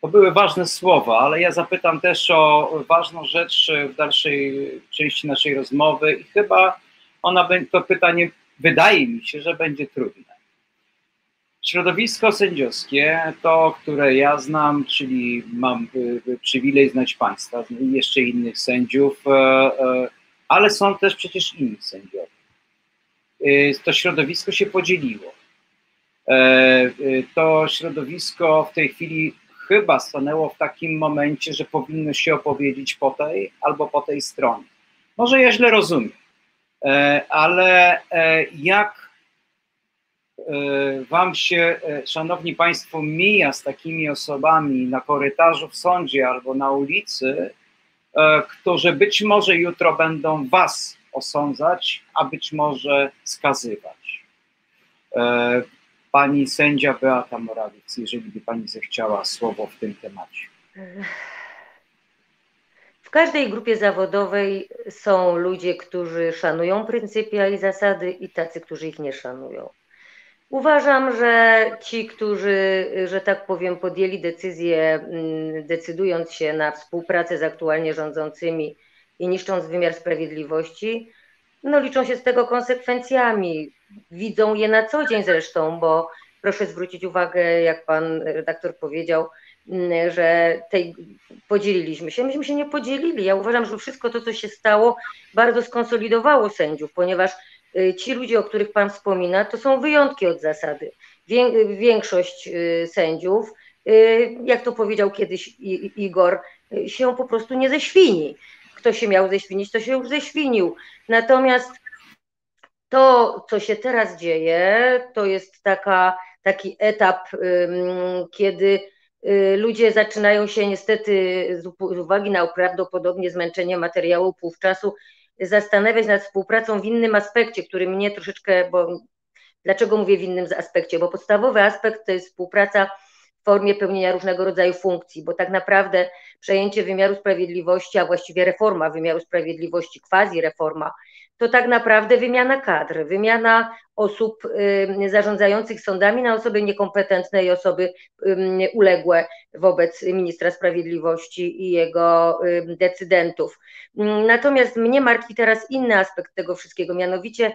to były ważne słowa, ale ja zapytam też o ważną rzecz w dalszej części naszej rozmowy i chyba ona to pytanie wydaje mi się, że będzie trudne. Środowisko sędziowskie, to, które ja znam, czyli mam przywilej znać państwa i jeszcze innych sędziów, e, e, ale są też przecież inni sędziowie. E, to środowisko się podzieliło. To środowisko w tej chwili chyba stanęło w takim momencie, że powinno się opowiedzieć po tej albo po tej stronie. Może ja źle rozumiem, e, ale e, jak e, Wam się, Szanowni Państwo, mija z takimi osobami na korytarzu w sądzie albo na ulicy, którzy być może jutro będą Was osądzać, a być może skazywać pani sędzia Beata Morawiec, jeżeli by pani zechciała słowo w tym temacie. W każdej grupie zawodowej są ludzie, którzy szanują pryncypia i zasady, i tacy, którzy ich nie szanują. Uważam, że ci, którzy, że tak powiem, podjęli decyzję, mm, decydując się na współpracę z aktualnie rządzącymi i niszcząc wymiar sprawiedliwości, no liczą się z tego konsekwencjami. Widzą je na co dzień zresztą, bo proszę zwrócić uwagę, jak pan redaktor powiedział, mm, że tej, podzieliliśmy się. Myśmy się nie podzielili. Ja uważam, że wszystko to, co się stało, bardzo skonsolidowało sędziów, ponieważ y, ci ludzie, o których pan wspomina, to są wyjątki od zasady. Większość y, sędziów, y, jak to powiedział kiedyś Igor, się po prostu nie ześwini. Kto się miał ześwinić, to się już ześwinił. Natomiast to, co się teraz dzieje, to jest taka, taki etap, kiedy y, ludzie zaczynają się niestety z uwagi na prawdopodobnie zmęczenie materiału półczasu zastanawiać nad współpracą w innym aspekcie, który mnie troszeczkę, bo dlaczego mówię w innym aspekcie? Bo podstawowy aspekt to jest współpraca w formie pełnienia różnego rodzaju funkcji, bo tak naprawdę przejęcie wymiaru sprawiedliwości, a właściwie reforma wymiaru sprawiedliwości, quasi reforma, to tak naprawdę wymiana kadr, wymiana osób y, zarządzających sądami na osoby niekompetentne i osoby y, uległe wobec ministra sprawiedliwości i jego y, decydentów. Natomiast mnie martwi teraz inny aspekt tego wszystkiego, mianowicie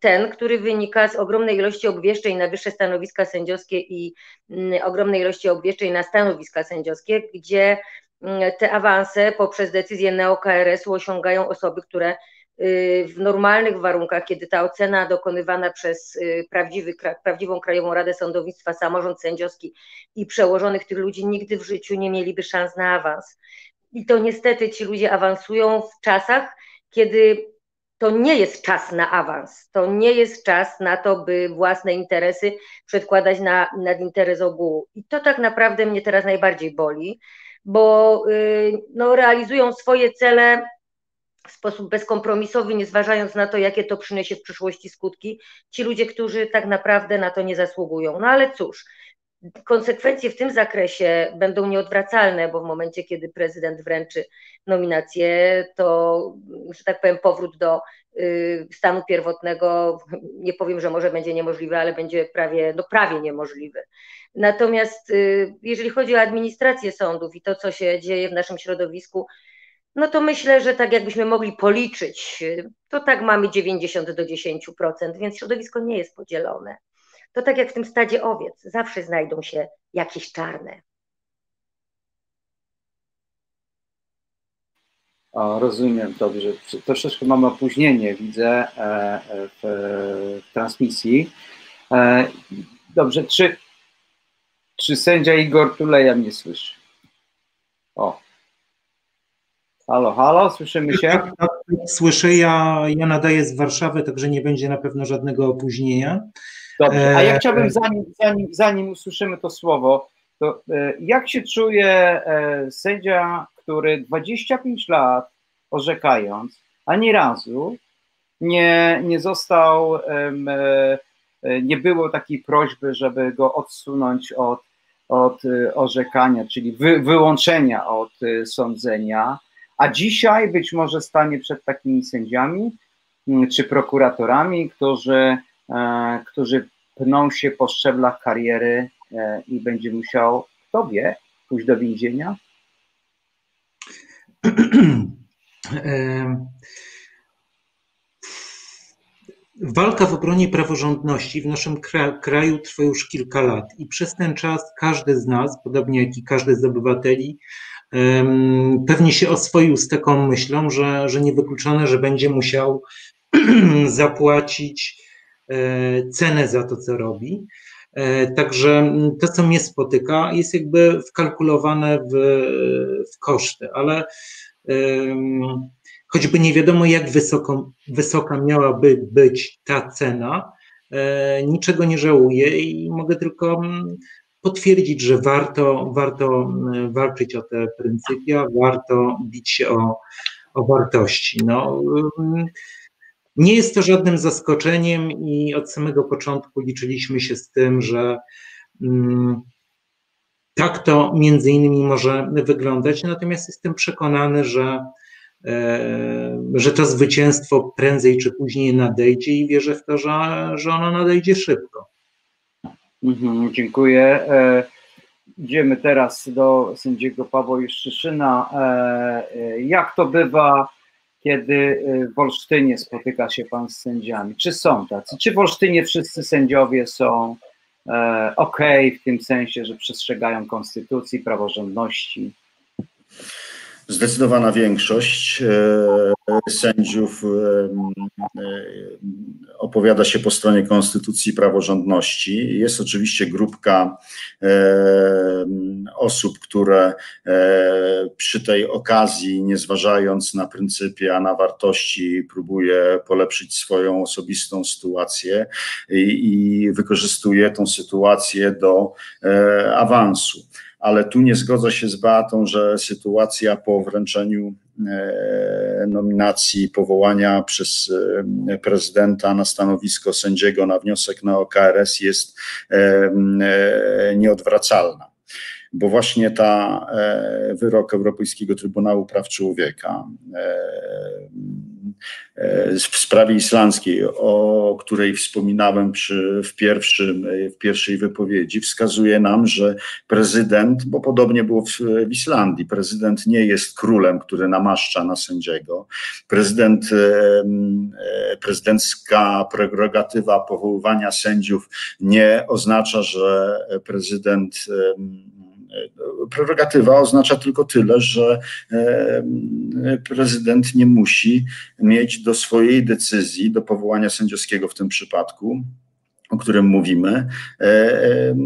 ten, który wynika z ogromnej ilości obwieszczeń na wyższe stanowiska sędziowskie i ogromnej ilości obwieszczeń na stanowiska sędziowskie, gdzie te awanse poprzez decyzję neo-KRS-u osiągają osoby, które Y, w normalnych warunkach, kiedy ta ocena dokonywana przez y, prawdziwy, prawdziwą Krajową Radę Sądownictwa, samorząd sędziowski i przełożonych tych ludzi nigdy w życiu nie mieliby szans na awans. I to niestety ci ludzie awansują w czasach, kiedy to nie jest czas na awans, to nie jest czas na to, by własne interesy przedkładać na, nad interes ogółu. I to tak naprawdę mnie teraz najbardziej boli, bo y, no, realizują swoje cele w sposób bezkompromisowy, nie zważając na to, jakie to przyniesie w przyszłości skutki, ci ludzie, którzy tak naprawdę na to nie zasługują. No ale cóż, konsekwencje w tym zakresie będą nieodwracalne, bo w momencie, kiedy prezydent wręczy nominację, to, że tak powiem, powrót do y, stanu pierwotnego, nie powiem, że może będzie niemożliwy, ale będzie prawie, no prawie niemożliwy. Natomiast y, jeżeli chodzi o administrację sądów i to, co się dzieje w naszym środowisku, no to myślę, że tak jakbyśmy mogli policzyć, to tak mamy 90 do 10%, więc środowisko nie jest podzielone. To tak jak w tym stadzie owiec, zawsze znajdą się jakieś czarne. O, rozumiem, dobrze. Troszeczkę mamy opóźnienie, widzę e, w, w transmisji. E, dobrze, czy, czy sędzia Igor Tuleja mnie słyszy? O, Halo, halo, słyszymy się? Tak, tak, słyszę, ja, ja nadaję z Warszawy, także nie będzie na pewno żadnego opóźnienia. Dobrze, a ja e, chciałbym, zanim, zanim, zanim usłyszymy to słowo, to e, jak się czuje e, sędzia, który 25 lat orzekając, ani razu nie, nie został, nie było takiej prośby, żeby go odsunąć od, od orzekania, czyli wy, wyłączenia od sądzenia, a dzisiaj być może stanie przed takimi sędziami mm, czy prokuratorami, którzy, e, którzy pną się po szczeblach kariery e, i będzie musiał, kto wie, pójść do więzienia? *clears throat* Walka w obronie praworządności w naszym kraju trwa już kilka lat i przez ten czas każdy z nas, podobnie jak i każdy z obywateli, pewnie się oswoił z taką myślą, że, że niewykluczone, że będzie musiał *clears throat* zapłacić e, cenę za to, co robi. E, także to, co mnie spotyka, jest jakby wkalkulowane w, w koszty, ale choćby nie wiadomo, jak wysoko, wysoka miałaby być ta cena, e, niczego nie żałuję i mogę tylko potwierdzić, że warto, warto mm, walczyć o te pryncypia, warto bić się o, o wartości. No, mm, nie jest to żadnym zaskoczeniem i od samego początku liczyliśmy się z tym, że mm, tak to między innymi może wyglądać, natomiast jestem przekonany, że, że to zwycięstwo prędzej czy później nadejdzie i wierzę w to, że, że ono nadejdzie szybko. Mhm, dziękuję. Idziemy teraz do sędziego Pawła Juszczyszyna. Jak to bywa kiedy w Olsztynie spotyka się pan z sędziami? Czy są tacy? Czy w Olsztynie wszyscy sędziowie są e, ok w tym sensie, że przestrzegają konstytucji, praworządności? Zdecydowana większość e, sędziów e, opowiada się po stronie konstytucji i praworządności. Jest oczywiście grupka e, osób, które przy tej okazji, nie zważając na pryncypie, a na wartości, próbuje polepszyć swoją osobistą sytuację i, i wykorzystuje tą sytuację do awansu ale tu nie zgodzę się z Beatą, że sytuacja po wręczeniu e, nominacji powołania przez e, prezydenta na stanowisko sędziego na wniosek na OKRS jest e, nieodwracalna. Bo właśnie ta wyrok Europejskiego Trybunału Praw Człowieka w sprawie islandzkiej, o której wspominałem przy, w, pierwszym, w pierwszej wypowiedzi, wskazuje nam, że prezydent, bo podobnie było w, w Islandii, prezydent nie jest królem, który namaszcza na sędziego. Prezydent, prezydencka prerogatywa powoływania sędziów nie oznacza, że prezydent prerogatywa oznacza tylko tyle, że e, prezydent nie musi mieć do swojej decyzji, do powołania sędziowskiego w tym przypadku, o którym mówimy, e,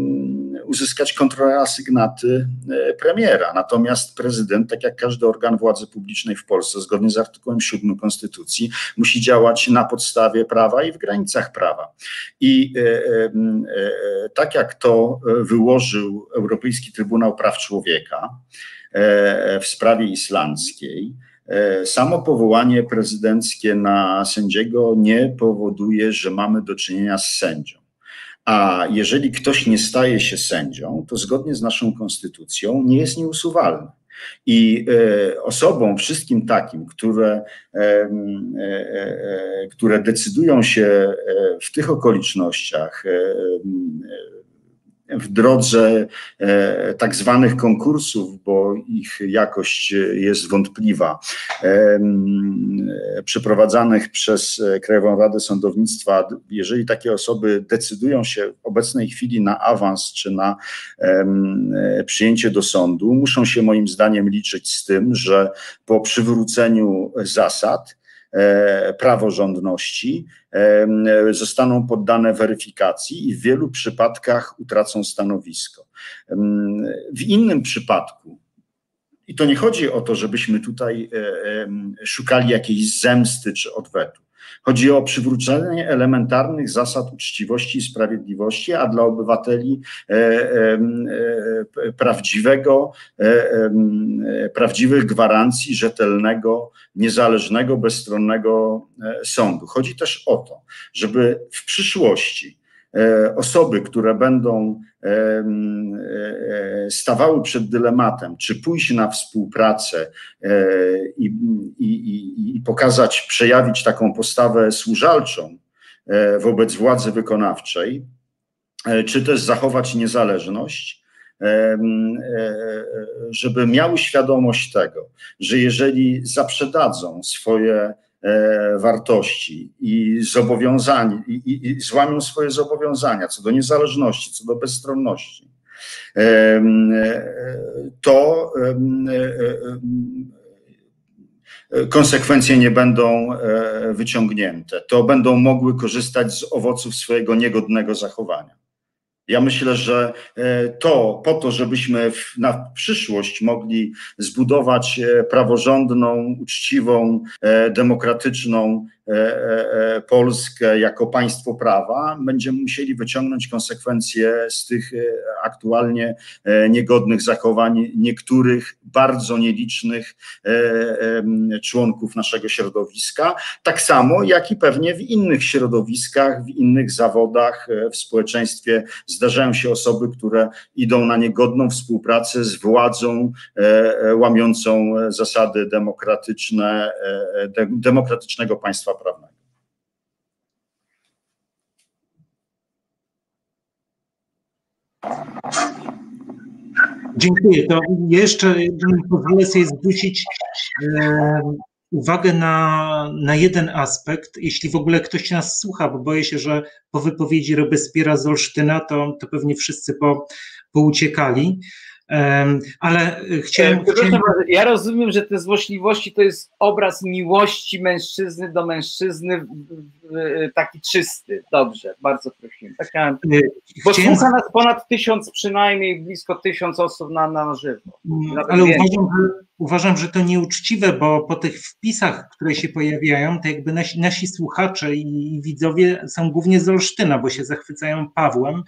uzyskać kontrolasygnaty e, premiera. Natomiast prezydent, tak jak każdy organ władzy publicznej w Polsce, zgodnie z artykułem 7 Konstytucji, musi działać na podstawie prawa i w granicach prawa. I e, tak jak to wyłożył Europejski Trybunał Praw Człowieka w sprawie islandzkiej, Samo powołanie prezydenckie na sędziego nie powoduje, że mamy do czynienia z sędzią. A jeżeli ktoś nie staje się sędzią, to zgodnie z naszą konstytucją nie jest nieusuwalny. I e, osobom, wszystkim takim, które, e, e, które decydują się w tych okolicznościach w drodze e, tak zwanych konkursów, bo ich jakość jest wątpliwa, e, przeprowadzanych przez Krajową Radę Sądownictwa, jeżeli takie osoby decydują się w obecnej chwili na awans czy na przyjęcie do sądu, muszą się moim zdaniem liczyć z tym, że po przywróceniu zasad, E, praworządności e, zostaną poddane weryfikacji i w wielu przypadkach utracą stanowisko. W innym przypadku, i to nie chodzi o to, żebyśmy tutaj e, szukali jakiejś zemsty czy odwetu. Chodzi o przywrócenie elementarnych zasad uczciwości i sprawiedliwości, a dla obywateli e, e, prawdziwego, e, prawdziwych gwarancji rzetelnego, niezależnego, bezstronnego sądu. Chodzi też o to, żeby w przyszłości osoby, które będą e, e, stawały przed dylematem, czy pójść na współpracę i, i, i pokazać, przejawić taką postawę służalczą wobec władzy wykonawczej, czy też zachować niezależność, żeby miały świadomość tego, że jeżeli zaprzedadzą swoje E, wartości i zobowiązań, i, i, i złamią swoje zobowiązania co do niezależności, co do bezstronności, e, to e, konsekwencje nie będą wyciągnięte. To będą mogły korzystać z owoców swojego niegodnego zachowania. Ja myślę, że e, to po to, żebyśmy na przyszłość mogli zbudować e, praworządną, uczciwą, e, demokratyczną Polskę jako państwo prawa, będziemy musieli wyciągnąć konsekwencje z tych aktualnie niegodnych zachowań niektórych bardzo nielicznych członków naszego środowiska, tak samo jak i pewnie w innych środowiskach, w innych zawodach w społeczeństwie zdarzają się osoby, które idą na niegodną współpracę z władzą łamiącą zasady demokratyczne, demokratycznego państwa prawnego. Dziękuję. To jeszcze pozwolę sobie zwrócić uwagę na, na jeden aspekt, jeśli w ogóle ktoś nas słucha, bo boję się, że po wypowiedzi Robespiera z Olsztyna to, to pewnie wszyscy po, pouciekali. Ale chciałem, chciałem... Ja rozumiem, że te złośliwości to jest obraz miłości mężczyzny do mężczyzny, taki czysty. Dobrze, bardzo prosimy. Taka, e, bo chciałem... słucha nas ponad tysiąc, przynajmniej blisko tysiąc osób na, na żywo. Mm, ale uważam że, uważam, że to nieuczciwe, bo po tych wpisach, które się pojawiają, to jakby nasi, nasi słuchacze i widzowie są głównie z Olsztyna, bo się zachwycają Pawłem,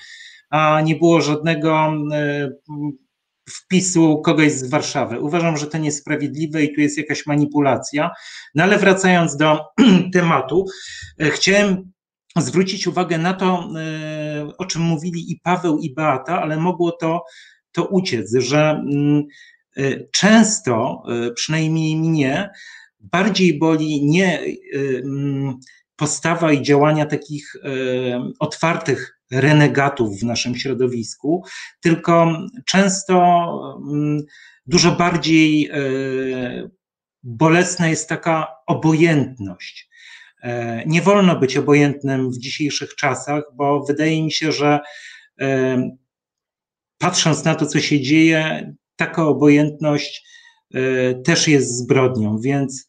a nie było żadnego e, wpisu kogoś z Warszawy. Uważam, że to niesprawiedliwe i tu jest jakaś manipulacja. No ale wracając do *clears throat* tematu, e, chciałem zwrócić uwagę na to, e, o czym mówili i Paweł, i Beata, ale mogło to, to uciec, że mm, e, często, przynajmniej mnie, bardziej boli nie mm, postawa i działania takich otwartych renegatów w naszym środowisku, tylko często mm, dużo bardziej e, bolesna jest taka obojętność. E, nie wolno być obojętnym w dzisiejszych czasach, bo wydaje mi się, że e, patrząc na to, co się dzieje, taka obojętność też jest zbrodnią, więc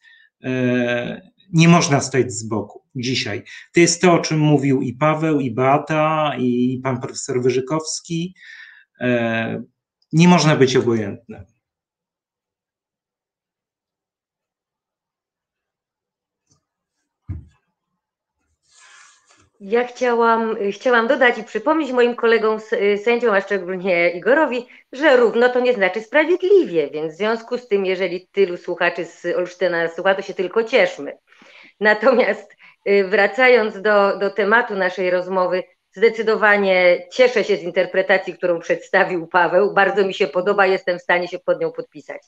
nie można stać z boku dzisiaj. To jest to, o czym mówił i Paweł, i Beata, i pan profesor Wyżykowski. E, nie można być obojętnym. Ja chciałam, chciałam dodać i przypomnieć moim kolegom sędziom, a szczególnie Igorowi, że równo to nie znaczy sprawiedliwie, więc w związku z tym, jeżeli tylu słuchaczy z Olsztyna słucha, to się tylko cieszmy. Natomiast y, wracając do, do tematu naszej rozmowy, zdecydowanie cieszę się z interpretacji, którą przedstawił Paweł. Bardzo mi się podoba, jestem w stanie się pod nią podpisać.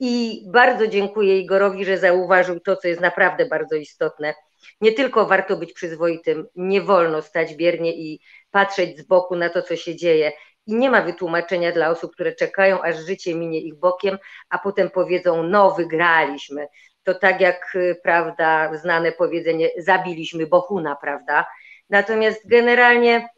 I bardzo dziękuję Igorowi, że zauważył to, co jest naprawdę bardzo istotne. Nie tylko warto być przyzwoitym, nie wolno stać biernie i patrzeć z boku na to, co się dzieje. I nie ma wytłumaczenia dla osób, które czekają, aż życie minie ich bokiem, a potem powiedzą: No, wygraliśmy to tak jak, y, prawda, znane powiedzenie, zabiliśmy Bohuna, prawda? Natomiast generalnie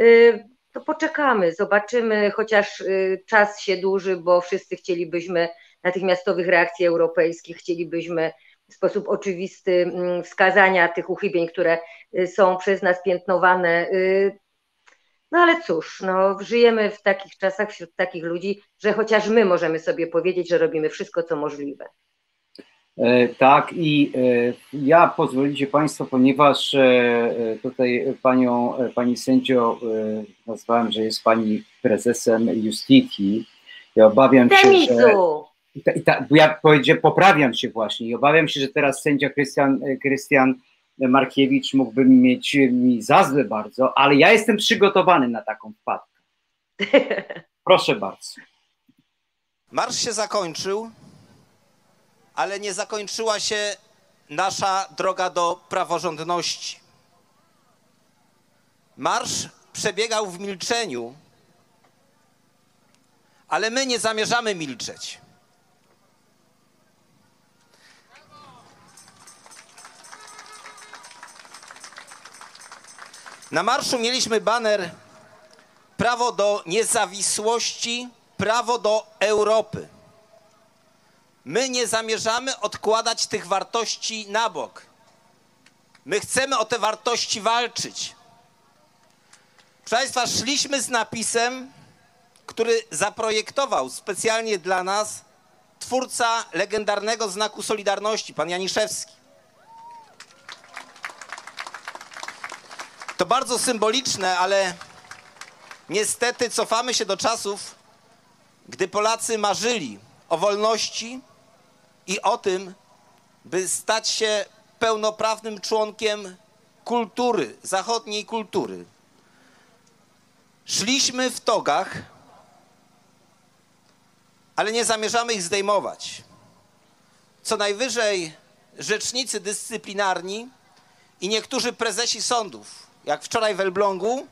y, to poczekamy, zobaczymy, chociaż y, czas się dłuży, bo wszyscy chcielibyśmy natychmiastowych reakcji europejskich, chcielibyśmy w sposób oczywisty mm, wskazania tych uchybień, które są przez nas piętnowane. No ale cóż, no, żyjemy w takich czasach wśród takich ludzi, że chociaż my możemy sobie powiedzieć, że robimy wszystko, co możliwe. E, tak, i e, ja pozwolicie Państwo, ponieważ e, tutaj panią, pani sędzio nazwałem, że jest pani prezesem Justitii. Ja obawiam się, że. Ta, ta, ja powiedziałem, poprawiam się właśnie i obawiam się, że teraz sędzia Krystian, Krystian Markiewicz mógłby mieć mi za złe bardzo, ale ja jestem przygotowany na taką wpadkę. *laughs* Proszę bardzo. Marsz się zakończył ale nie zakończyła się nasza droga do praworządności. Marsz przebiegał w milczeniu, ale my nie zamierzamy milczeć. Na marszu mieliśmy baner prawo do niezawisłości, prawo do Europy. My nie zamierzamy odkładać tych wartości na bok. My chcemy o te wartości walczyć. Proszę Państwa, szliśmy z napisem, który zaprojektował specjalnie dla nas twórca legendarnego znaku Solidarności, pan Janiszewski. To bardzo symboliczne, ale niestety cofamy się do czasów, gdy Polacy marzyli o wolności i o tym, by stać się pełnoprawnym członkiem kultury, zachodniej kultury. Szliśmy w togach, ale nie zamierzamy ich zdejmować. Co najwyżej rzecznicy dyscyplinarni i niektórzy prezesi sądów, jak wczoraj w Elblągu,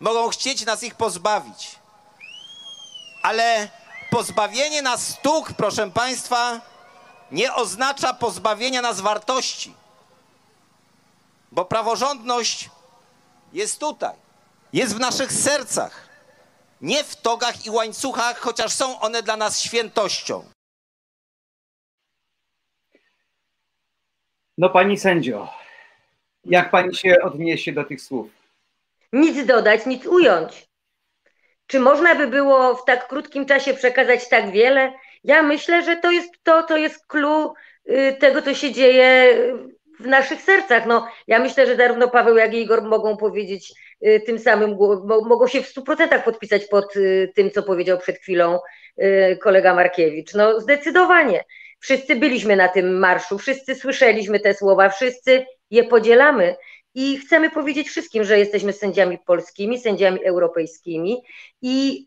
mogą chcieć nas ich pozbawić. Ale pozbawienie nas stóg, proszę Państwa, nie oznacza pozbawienia nas wartości. Bo praworządność jest tutaj, jest w naszych sercach, nie w togach i łańcuchach, chociaż są one dla nas świętością. No pani sędzio, jak pani się odniesie do tych słów? Nic dodać, nic ująć. Czy można by było w tak krótkim czasie przekazać tak wiele? Ja myślę, że to jest to, to jest clue y, tego, co się dzieje w naszych sercach. No, ja myślę, że zarówno Paweł, jak i Igor mogą powiedzieć y, tym samym, mogą się w stu procentach podpisać pod y, tym, co powiedział przed chwilą kolega Markiewicz. No, zdecydowanie. Wszyscy byliśmy na tym marszu, wszyscy słyszeliśmy te słowa, wszyscy je podzielamy. I chcemy powiedzieć wszystkim, że jesteśmy sędziami polskimi, sędziami europejskimi i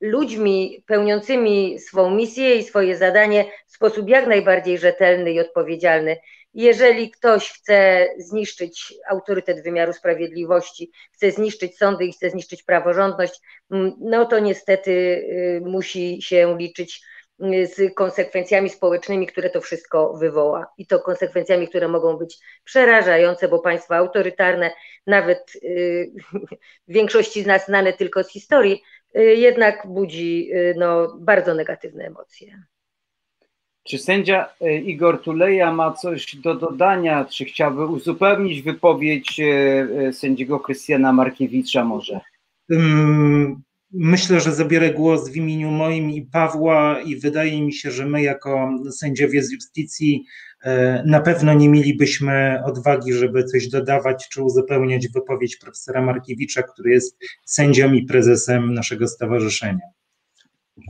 ludźmi pełniącymi swą misję i swoje zadanie w sposób jak najbardziej rzetelny i odpowiedzialny. Jeżeli ktoś chce zniszczyć autorytet wymiaru sprawiedliwości, chce zniszczyć sądy i chce zniszczyć praworządność, mm, no to niestety y, musi się liczyć z konsekwencjami społecznymi, które to wszystko wywoła. I to konsekwencjami, które mogą być przerażające, bo państwa autorytarne, nawet y, w *laughs* większości z nas znane tylko z historii, y, jednak budzi y, no, bardzo negatywne emocje. Czy sędzia Igor Tuleja ma coś do dodania? Czy chciałby uzupełnić wypowiedź sędziego Krystiana Markiewicza może? Myślę, że zabierę głos w imieniu moim i Pawła, i wydaje mi się, że my, jako sędziowie z justycji, e, na pewno nie mielibyśmy odwagi, żeby coś dodawać czy uzupełniać wypowiedź profesora Markiewicza, który jest sędzią i prezesem naszego stowarzyszenia.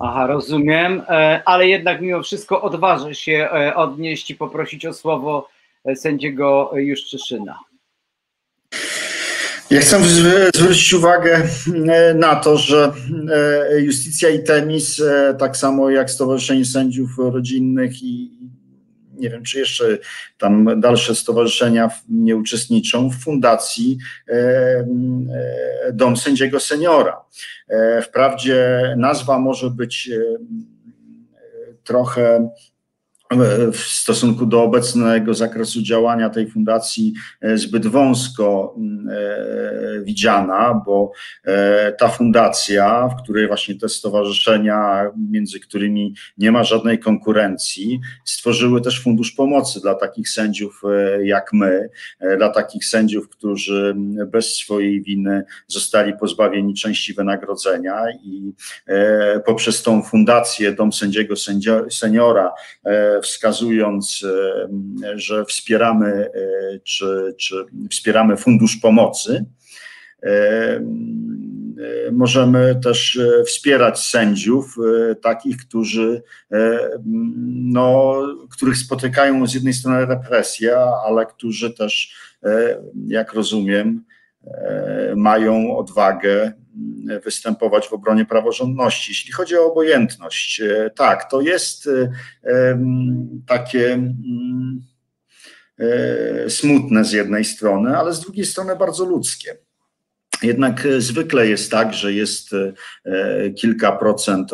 Aha, rozumiem, e, ale jednak mimo wszystko odważę się e, odnieść i poprosić o słowo sędziego Juszczyszyna. Ja chcę zwrócić uwagę e, na to, że e, Justicja i Temis, e, tak samo jak Stowarzyszenie Sędziów Rodzinnych i nie wiem, czy jeszcze tam dalsze stowarzyszenia nie uczestniczą w fundacji Dom Sędziego Seniora. Wprawdzie nazwa może być trochę w stosunku do obecnego zakresu działania tej fundacji e, zbyt wąsko mm, e, widziana, bo e, ta fundacja, w której właśnie te stowarzyszenia, między którymi nie ma żadnej konkurencji, stworzyły też fundusz pomocy dla takich sędziów jak my, dla takich sędziów, którzy bez swojej winy zostali pozbawieni części wynagrodzenia i poprzez tą fundację Dom Sędziego Seniora wskazując, e, że wspieramy, e, czy, czy wspieramy Fundusz Pomocy. E, możemy też wspierać sędziów, takich, którzy, no, których spotykają z jednej strony represja, ale którzy też, jak rozumiem, mają odwagę występować w obronie praworządności. Jeśli chodzi o obojętność, e, tak, to jest e, takie mm, e, smutne z jednej strony, ale z drugiej strony bardzo ludzkie. Jednak zwykle jest tak, że jest kilka procent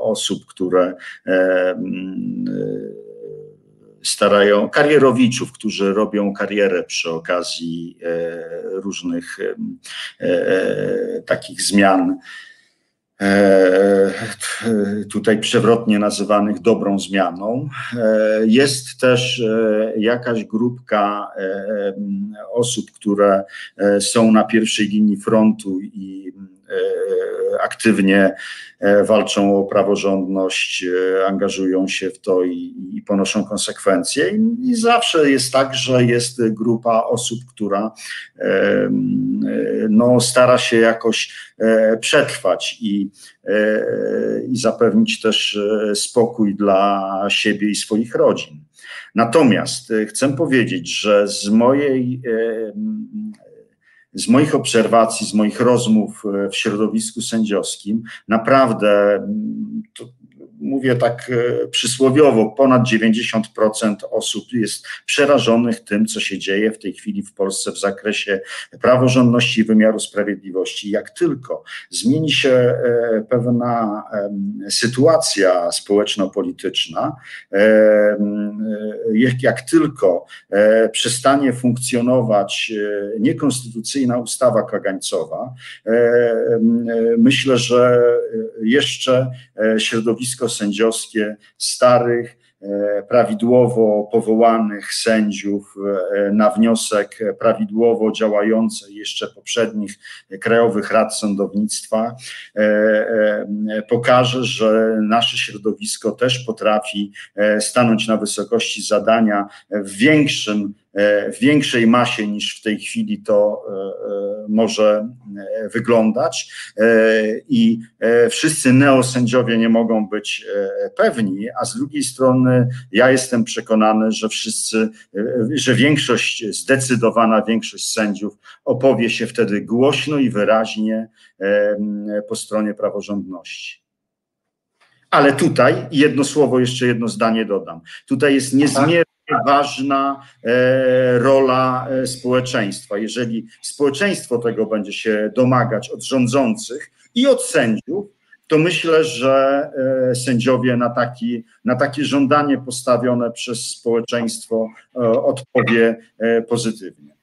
osób, które starają, karierowiczów, którzy robią karierę przy okazji e, różnych e, e, takich zmian tutaj przewrotnie nazywanych dobrą zmianą. Jest też jakaś grupka osób, które są na pierwszej linii frontu i aktywnie walczą o praworządność, angażują się w to i, i ponoszą konsekwencje. I, I, zawsze jest tak, że jest grupa osób, która no, stara się jakoś przetrwać i, i zapewnić też spokój dla siebie i swoich rodzin. Natomiast e, chcę powiedzieć, że z mojej e, z moich obserwacji, z moich rozmów e, w środowisku sędziowskim, naprawdę to, mówię tak e, przysłowiowo, ponad 90% osób jest przerażonych tym, co się dzieje w tej chwili w Polsce w zakresie praworządności i wymiaru sprawiedliwości. Jak tylko zmieni się e, pewna sytuacja społeczno-polityczna, e, jak, tylko przestanie funkcjonować niekonstytucyjna ustawa kagańcowa, myślę, że jeszcze środowisko sędziowskie starych, e, prawidłowo powołanych sędziów e, na wniosek prawidłowo działającej jeszcze poprzednich krajowych rad sądownictwa. E, pokaże, że nasze środowisko też potrafi stanąć na wysokości zadania w większym w większej masie niż w tej chwili to e, e, może wyglądać i wszyscy neosędziowie nie mogą być pewni, a z drugiej strony ja jestem przekonany, że wszyscy, że większość, zdecydowana większość sędziów opowie się wtedy głośno i wyraźnie po stronie praworządności. Ale tutaj jedno słowo, jeszcze jedno zdanie dodam. Tutaj jest niezmiernie ważna e, rola e, społeczeństwa. Jeżeli społeczeństwo tego będzie się domagać od rządzących i od sędziów, to myślę, że e, sędziowie na, taki, na takie żądanie postawione przez społeczeństwo odpowie pozytywnie.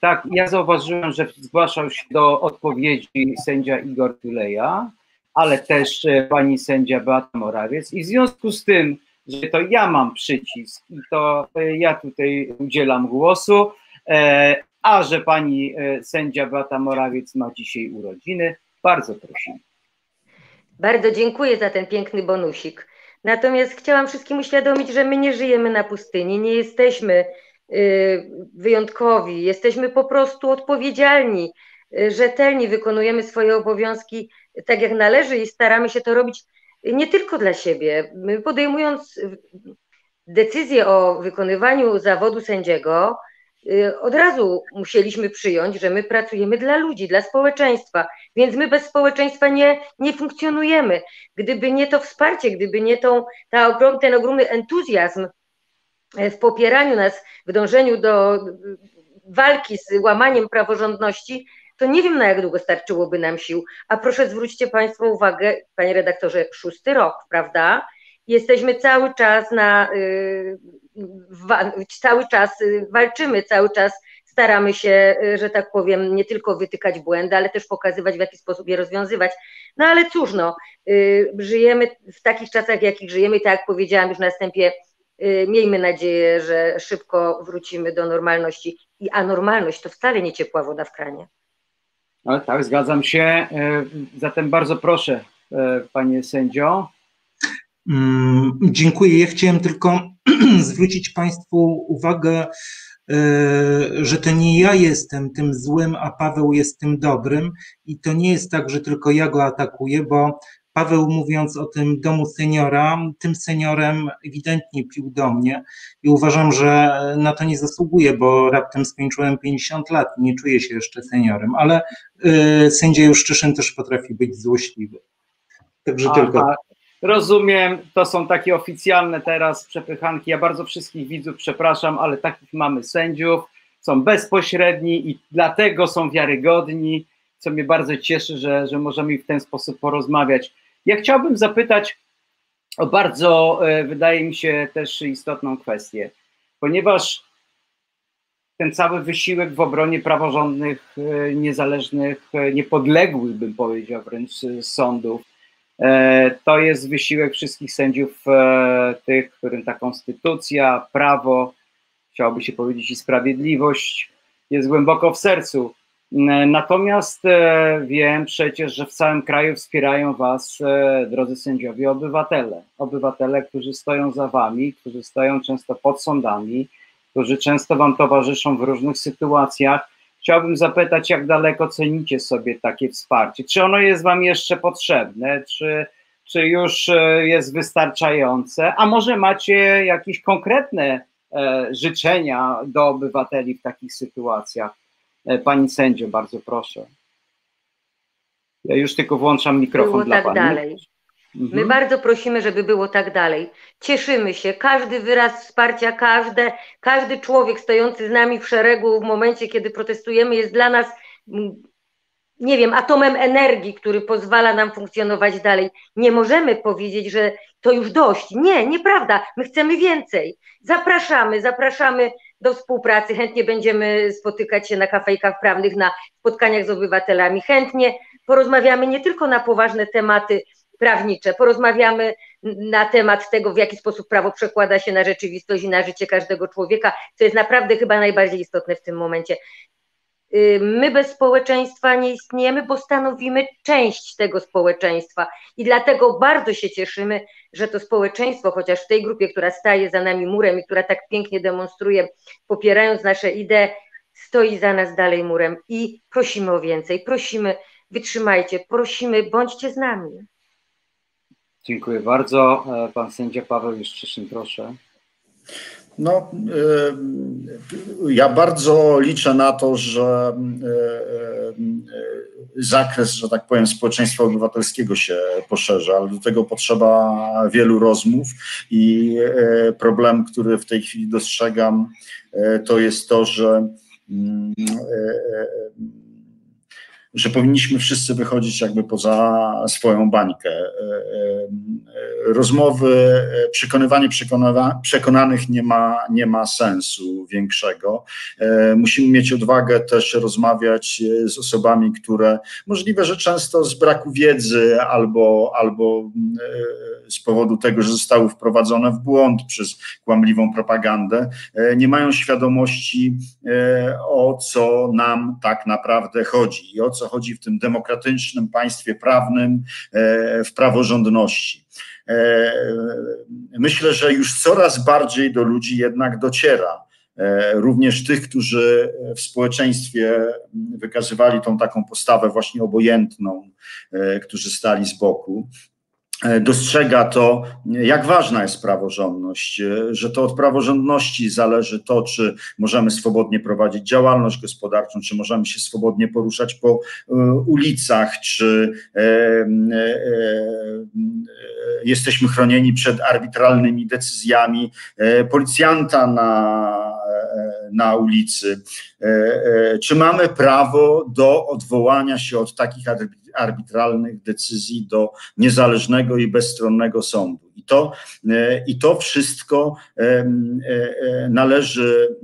Tak, ja zauważyłem, że zgłaszał się do odpowiedzi sędzia Igor Tuleja, ale też pani sędzia Beata Morawiec i w związku z tym, że to ja mam przycisk i to ja tutaj udzielam głosu, e, a że pani e, sędzia Beata Morawiec ma dzisiaj urodziny, bardzo prosimy. Bardzo dziękuję za ten piękny bonusik. Natomiast chciałam wszystkim uświadomić, że my nie żyjemy na pustyni, nie jesteśmy y, wyjątkowi, jesteśmy po prostu odpowiedzialni, y, rzetelnie wykonujemy swoje obowiązki tak jak należy i staramy się to robić nie tylko dla siebie. Podejmując decyzję o wykonywaniu zawodu sędziego, y, od razu musieliśmy przyjąć, że my pracujemy dla ludzi, dla społeczeństwa, więc my bez społeczeństwa nie, nie funkcjonujemy. Gdyby nie to wsparcie, gdyby nie tą, ta, ten ogromny entuzjazm e, w popieraniu nas, w dążeniu do walki z łamaniem praworządności, to nie wiem na jak długo starczyłoby nam sił. A proszę zwróćcie Państwo uwagę, Panie redaktorze, szósty rok, prawda? Jesteśmy cały czas na, y, cały czas y, walczymy, cały czas staramy się, y, że tak powiem, nie tylko wytykać błędy, ale też pokazywać, w jaki sposób je rozwiązywać. No ale cóż, no, żyjemy w takich czasach, w jakich żyjemy, tak jak powiedziałam już na wstępie, miejmy nadzieję, że szybko wrócimy do normalności. I anormalność to wcale nie ciepła woda w kranie. No, tak, zgadzam się. E, zatem bardzo proszę, e, panie sędzio. Mm, dziękuję. Ja chciałem tylko *clears throat* zwrócić Państwu uwagę, e, że to nie ja jestem tym złym, a Paweł jest tym dobrym. I to nie jest tak, że tylko ja go atakuję, bo Paweł mówiąc o tym domu seniora, tym seniorem ewidentnie pił do mnie i uważam, że na to nie zasługuję, bo raptem skończyłem 50 lat i nie czuję się jeszcze seniorem, ale y, sędzia Juszczyszyn też potrafi być złośliwy. Także Aha, tylko. Rozumiem, to są takie oficjalne teraz przepychanki. Ja bardzo wszystkich widzów przepraszam, ale takich mamy sędziów, są bezpośredni i dlatego są wiarygodni, co mnie bardzo cieszy, że, że możemy w ten sposób porozmawiać. Ja chciałbym zapytać o bardzo, e, wydaje mi się, też istotną kwestię, ponieważ ten cały wysiłek w obronie praworządnych, e, niezależnych, e, niepodległych, bym powiedział wręcz, sądów, to jest wysiłek wszystkich sędziów, tych, którym ta konstytucja, prawo, chciałoby się powiedzieć i sprawiedliwość jest głęboko w sercu. Natomiast wiem przecież, że w całym kraju wspierają Was, drodzy sędziowie, obywatele. Obywatele, którzy stoją za Wami, którzy stoją często pod sądami, którzy często Wam towarzyszą w różnych sytuacjach. Chciałbym zapytać, jak daleko cenicie sobie takie wsparcie? Czy ono jest Wam jeszcze potrzebne? Czy, czy już e, jest wystarczające? A może macie jakieś konkretne e, życzenia do obywateli w takich sytuacjach? E, pani sędzio, bardzo proszę. Ja już tylko włączam mikrofon Było dla tak pani. dalej. My Mhm. bardzo prosimy, żeby było tak dalej. Cieszymy się. Każdy wyraz wsparcia, każde, każdy człowiek stojący z nami w szeregu w momencie, kiedy protestujemy, jest dla nas, mm, nie wiem, atomem energii, który pozwala nam funkcjonować dalej. Nie możemy powiedzieć, że to już dość. Nie, nieprawda. My chcemy więcej. Zapraszamy, zapraszamy do współpracy. Chętnie będziemy spotykać się na kafejkach prawnych, na spotkaniach z obywatelami. Chętnie porozmawiamy nie tylko na poważne tematy prawnicze. Porozmawiamy na temat tego, w jaki sposób prawo przekłada się na rzeczywistość i na życie każdego człowieka, co jest naprawdę chyba najbardziej istotne w tym momencie. Y, My bez społeczeństwa nie istniejemy, bo stanowimy część tego społeczeństwa i dlatego bardzo się cieszymy, że to społeczeństwo, chociaż w tej grupie, która staje za nami murem i która tak pięknie demonstruje, popierając nasze idee, stoi za nas dalej murem i prosimy o więcej, prosimy, wytrzymajcie, prosimy, bądźcie z nami. Dziękuję bardzo. E, Pan sędzia Paweł Juszczyszyn, proszę. No, y, ja bardzo liczę na to, że y, y, zakres, że tak powiem, społeczeństwa obywatelskiego się poszerza, ale do tego potrzeba wielu rozmów i problem, który w tej chwili dostrzegam, to jest to, że mm, że powinniśmy wszyscy wychodzić jakby poza swoją bańkę. Rozmowy, przekonywanie przekona, przekonanych nie ma, nie ma sensu większego. Musimy mieć odwagę też rozmawiać z osobami, które możliwe, że często z braku wiedzy albo, albo z powodu tego, że zostały wprowadzone w błąd przez kłamliwą propagandę, nie mają świadomości o co nam tak naprawdę chodzi i o co chodzi w tym demokratycznym państwie prawnym, w praworządności. Myślę, że już coraz bardziej do ludzi jednak dociera. Również tych, którzy w społeczeństwie wykazywali tą taką postawę właśnie obojętną, którzy stali z boku, dostrzega to, jak ważna jest praworządność, że to od praworządności zależy to, czy możemy swobodnie prowadzić działalność gospodarczą, czy możemy się swobodnie poruszać po ulicach, czy jesteśmy chronieni przed arbitralnymi decyzjami policjanta na, na ulicy, czy mamy prawo do odwołania się od takich arbitralnych decyzji do niezależnego i bezstronnego sądu. I to, i to wszystko należy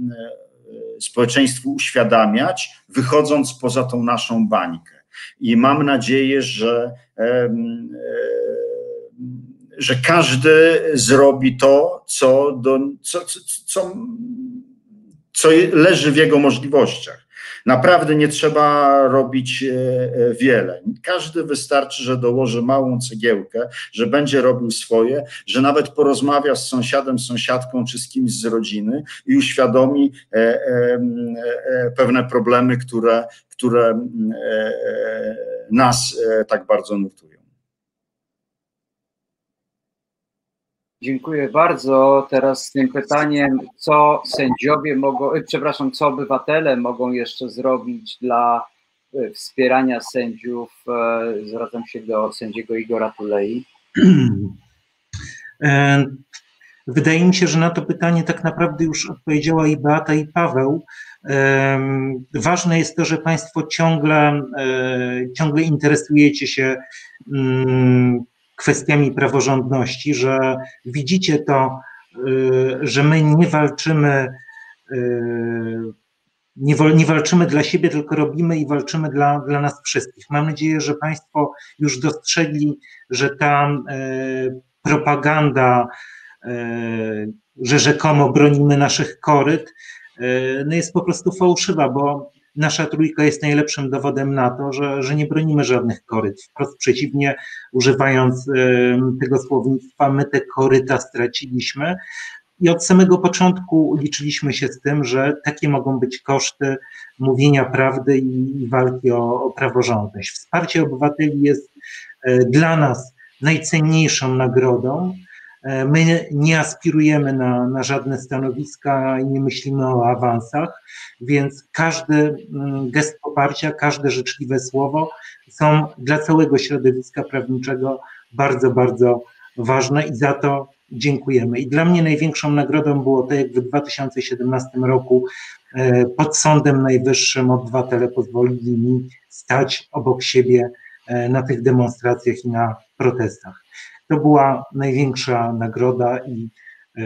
społeczeństwu uświadamiać, wychodząc poza tą naszą bańkę. I mam nadzieję, że, że każdy zrobi to, co, do, co, co, co leży w jego możliwościach. Naprawdę nie trzeba robić wiele. Każdy wystarczy, że dołoży małą cegiełkę, że będzie robił swoje, że nawet porozmawia z sąsiadem, sąsiadką czy z kimś z rodziny i uświadomi pewne problemy, które, które nas tak bardzo nurtują. Dziękuję bardzo. Teraz z tym pytaniem, co sędziowie mogą, przepraszam, co obywatele mogą jeszcze zrobić dla wspierania sędziów? Zwracam się do sędziego Igora Tulei. Wydaje mi się, że na to pytanie tak naprawdę już odpowiedziała i Beata, i Paweł. Ważne jest to, że Państwo ciągle, ciągle interesujecie się kwestiami praworządności, że widzicie to, że my nie walczymy, nie, nie, walczymy dla siebie, tylko robimy i walczymy dla, dla nas wszystkich. Mam nadzieję, że Państwo już dostrzegli, że ta propaganda, że rzekomo bronimy naszych koryt, no jest po prostu fałszywa, bo nasza trójka jest najlepszym dowodem na to, że, że nie bronimy żadnych koryt. Wprost przeciwnie, używając tego słownictwa, my te koryta straciliśmy. I od samego początku liczyliśmy się z tym, że takie mogą być koszty mówienia prawdy i, walki o, o praworządność. Wsparcie obywateli jest e, dla nas najcenniejszą nagrodą, my nie aspirujemy na, na żadne stanowiska i nie myślimy o awansach, więc każdy mm, gest poparcia, każde życzliwe słowo są dla całego środowiska prawniczego bardzo, bardzo ważne i za to dziękujemy. I dla mnie największą nagrodą było to, jak w 2017 roku e, pod Sądem Najwyższym obywatele pozwolili mi stać obok siebie e, na tych demonstracjach i na protestach. To była największa nagroda i e,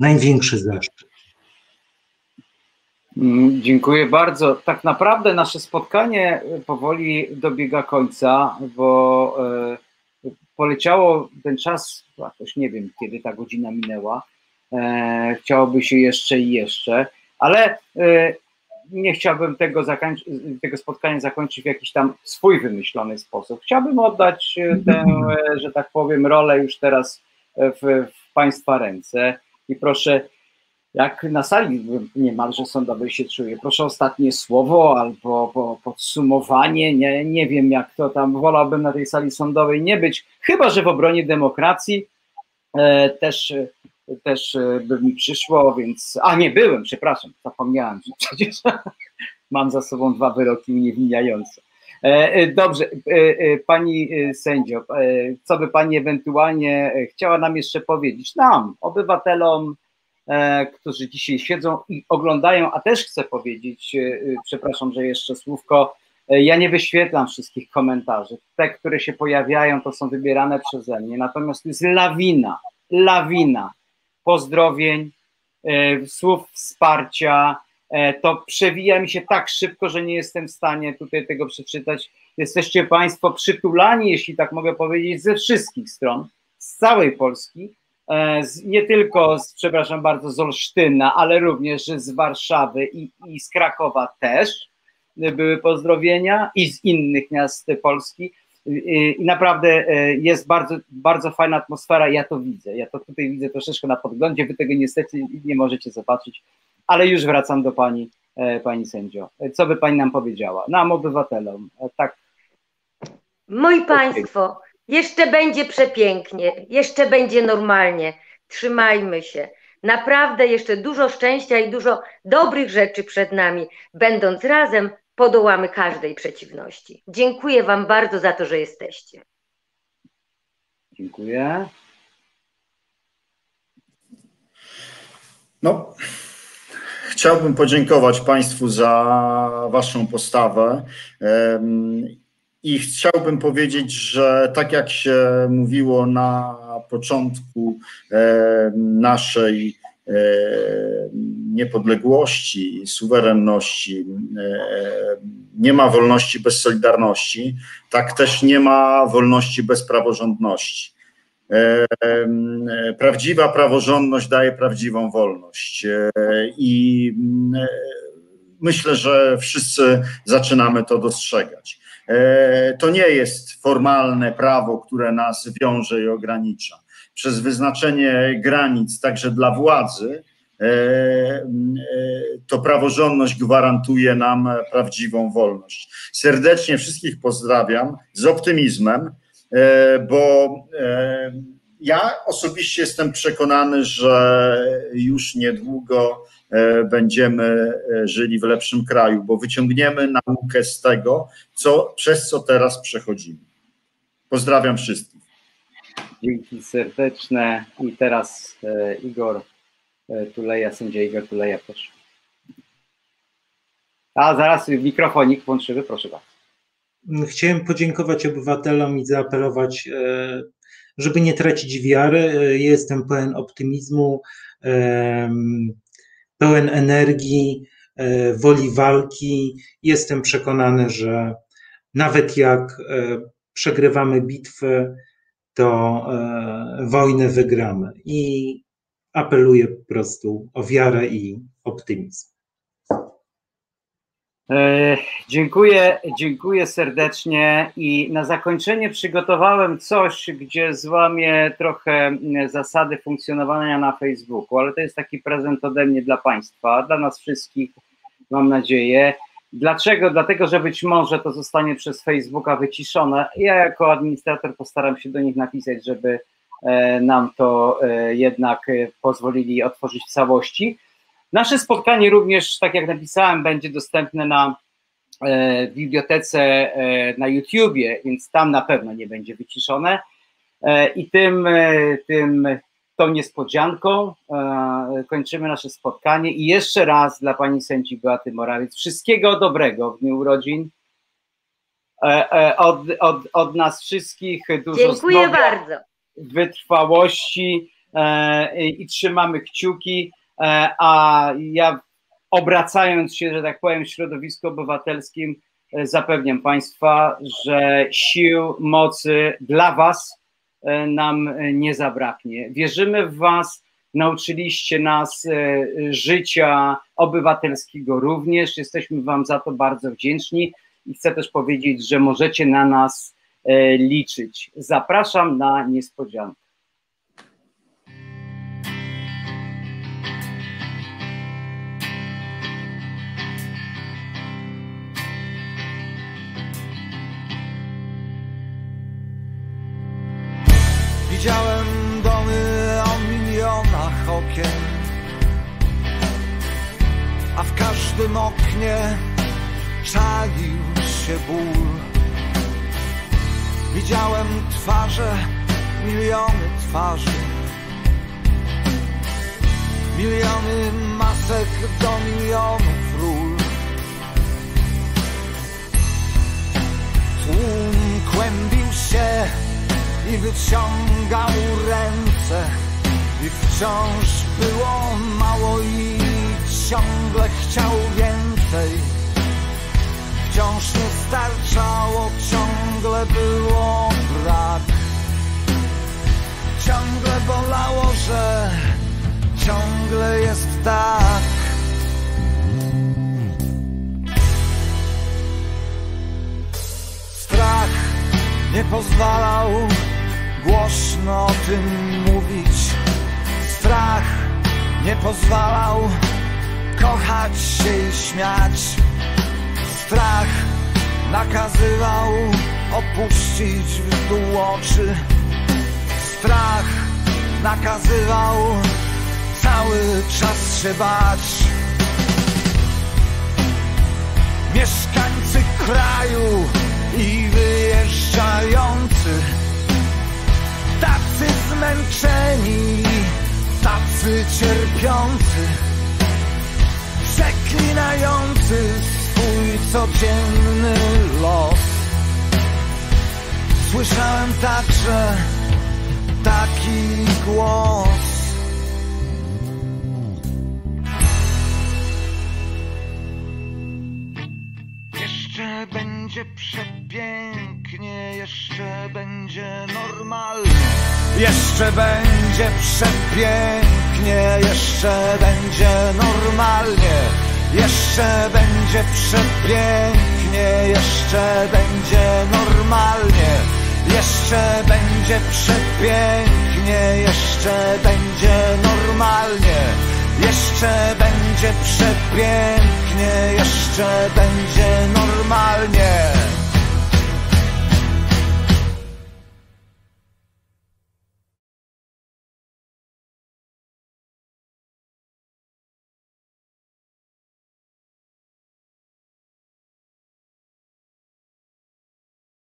największy zaszczyt. Mm, dziękuję bardzo. Tak naprawdę nasze spotkanie powoli dobiega końca, bo e, poleciało ten czas, jakoś nie wiem kiedy ta godzina minęła. E, chciałoby się jeszcze i jeszcze, ale nie chciałbym tego, tego spotkania zakończyć w jakiś tam swój wymyślony sposób. Chciałbym oddać e, tę, e, że tak powiem, rolę już teraz e, w, w Państwa ręce. I proszę, jak na sali niemalże sądowej się czuję, proszę ostatnie słowo albo po, podsumowanie, nie, nie wiem jak to tam, wolałbym na tej sali sądowej nie być, chyba że w obronie demokracji e, też też e, by mi przyszło, więc. A nie byłem, przepraszam, zapomniałem, że przecież *laughs* mam za sobą dwa wyroki uniewinniające. E, e, dobrze, pani sędzio, co by pani ewentualnie chciała nam jeszcze powiedzieć? Nam, obywatelom, którzy dzisiaj siedzą i oglądają, a też chcę powiedzieć, przepraszam, że jeszcze słówko, ja nie wyświetlam wszystkich komentarzy. Te, które się pojawiają, to są wybierane przeze mnie, natomiast to jest lawina, lawina pozdrowień, e, słów wsparcia. E, to przewija mi się tak szybko, że nie jestem w stanie tutaj tego przeczytać. Jesteście Państwo przytulani, jeśli tak mogę powiedzieć, ze wszystkich stron, z całej Polski, e, nie tylko, z, przepraszam bardzo, z Olsztyna, ale również z Warszawy i, i z Krakowa też były pozdrowienia i z innych miast Polski i naprawdę e, jest bardzo, bardzo fajna atmosfera, ja to widzę, ja to tutaj widzę troszeczkę na podglądzie, wy tego niestety nie możecie zobaczyć, ale już wracam do pani, e, pani sędzio. Co by pani nam powiedziała, nam obywatelom, e, tak? Moi. Państwo, jeszcze będzie przepięknie, jeszcze będzie normalnie, trzymajmy się. Naprawdę jeszcze dużo szczęścia i dużo dobrych rzeczy przed nami. Będąc razem, podołamy każdej przeciwności. Dziękuję Wam bardzo za to, że jesteście. Dziękuję. No, chciałbym podziękować Państwu za Waszą postawę. I chciałbym powiedzieć, że tak jak się mówiło na początku naszej E, niepodległości, suwerenności, e, nie ma wolności bez solidarności, tak też nie ma wolności bez praworządności. E, prawdziwa praworządność daje prawdziwą wolność. I myślę, że wszyscy zaczynamy to dostrzegać. To nie jest formalne prawo, które nas wiąże i ogranicza przez wyznaczenie granic także dla władzy, e, e, to praworządność gwarantuje nam prawdziwą wolność. Serdecznie wszystkich pozdrawiam z optymizmem, e, bo ja osobiście jestem przekonany, że już niedługo będziemy żyli w lepszym kraju, bo wyciągniemy naukę z tego, co, przez co teraz przechodzimy. Pozdrawiam wszystkich. Dzięki serdeczne. I teraz e, Igor e, Tuleja, sędzia Igor Tuleja, proszę. A zaraz mikrofonik włączymy, proszę bardzo. Chciałem podziękować obywatelom i zaapelować, e, żeby nie tracić wiary. Jestem pełen optymizmu, pełen energii, woli walki. Jestem przekonany, że nawet jak przegrywamy bitwę, to e, wojnę wygramy. I apeluję po prostu o wiarę i optymizm. E, dziękuję, dziękuję serdecznie i na zakończenie przygotowałem coś, gdzie złamię trochę zasady funkcjonowania na Facebooku, ale to jest taki prezent ode mnie dla Państwa, dla nas wszystkich, mam nadzieję. Dlaczego? Dlatego, że być może to zostanie przez Facebooka wyciszone. Ja jako administrator postaram się do nich napisać, żeby e, nam to e, jednak pozwolili otworzyć w całości. Nasze spotkanie również, tak jak napisałem, będzie dostępne na e, bibliotece e, na YouTubie, więc tam na pewno nie będzie wyciszone. E, I tym, tym tą niespodzianką kończymy nasze spotkanie. I jeszcze raz dla pani sędzi Beaty Morawiec wszystkiego dobrego w dniu urodzin. Od, od, od nas wszystkich dużo Dziękuję bardzo. wytrwałości i trzymamy kciuki. E, a ja obracając się, że tak powiem, w środowisku obywatelskim, e, zapewniam Państwa, że sił, mocy dla Was e, nam nie zabraknie. Wierzymy w Was, nauczyliście nas życia obywatelskiego również. Jesteśmy Wam za to bardzo wdzięczni i chcę też powiedzieć, że możecie na nas liczyć. Zapraszam na niespodziankę. Okien A w każdym oknie czaił się ból. Widziałem twarze, miliony twarzy. Miliony masek do milionów ról. Tłum kłębił się i wyciągał ręce i wciąż było mało i ciągle chciał więcej. Wciąż nie starczało, ciągle było brak. Ciągle bolało, że ciągle jest tak. Strach nie pozwalał głośno o tym mówić. Strach nie pozwalał kochać się i śmiać. Strach nakazywał opuścić w dół oczy. Strach nakazywał cały czas się bać. Mieszkańcy kraju i wyjeżdżający Tacy zmęczeni, tacy cierpiący, przeklinający swój codzienny los. Słyszałem także taki głos. Będzie przepięknie, jeszcze będzie normalnie. Jeszcze będzie przepięknie, jeszcze będzie normalnie. Jeszcze będzie przepięknie, jeszcze będzie normalnie. Jeszcze będzie przepięknie, jeszcze będzie normalnie. Jeszcze będzie przepięknie, jeszcze będzie normalnie.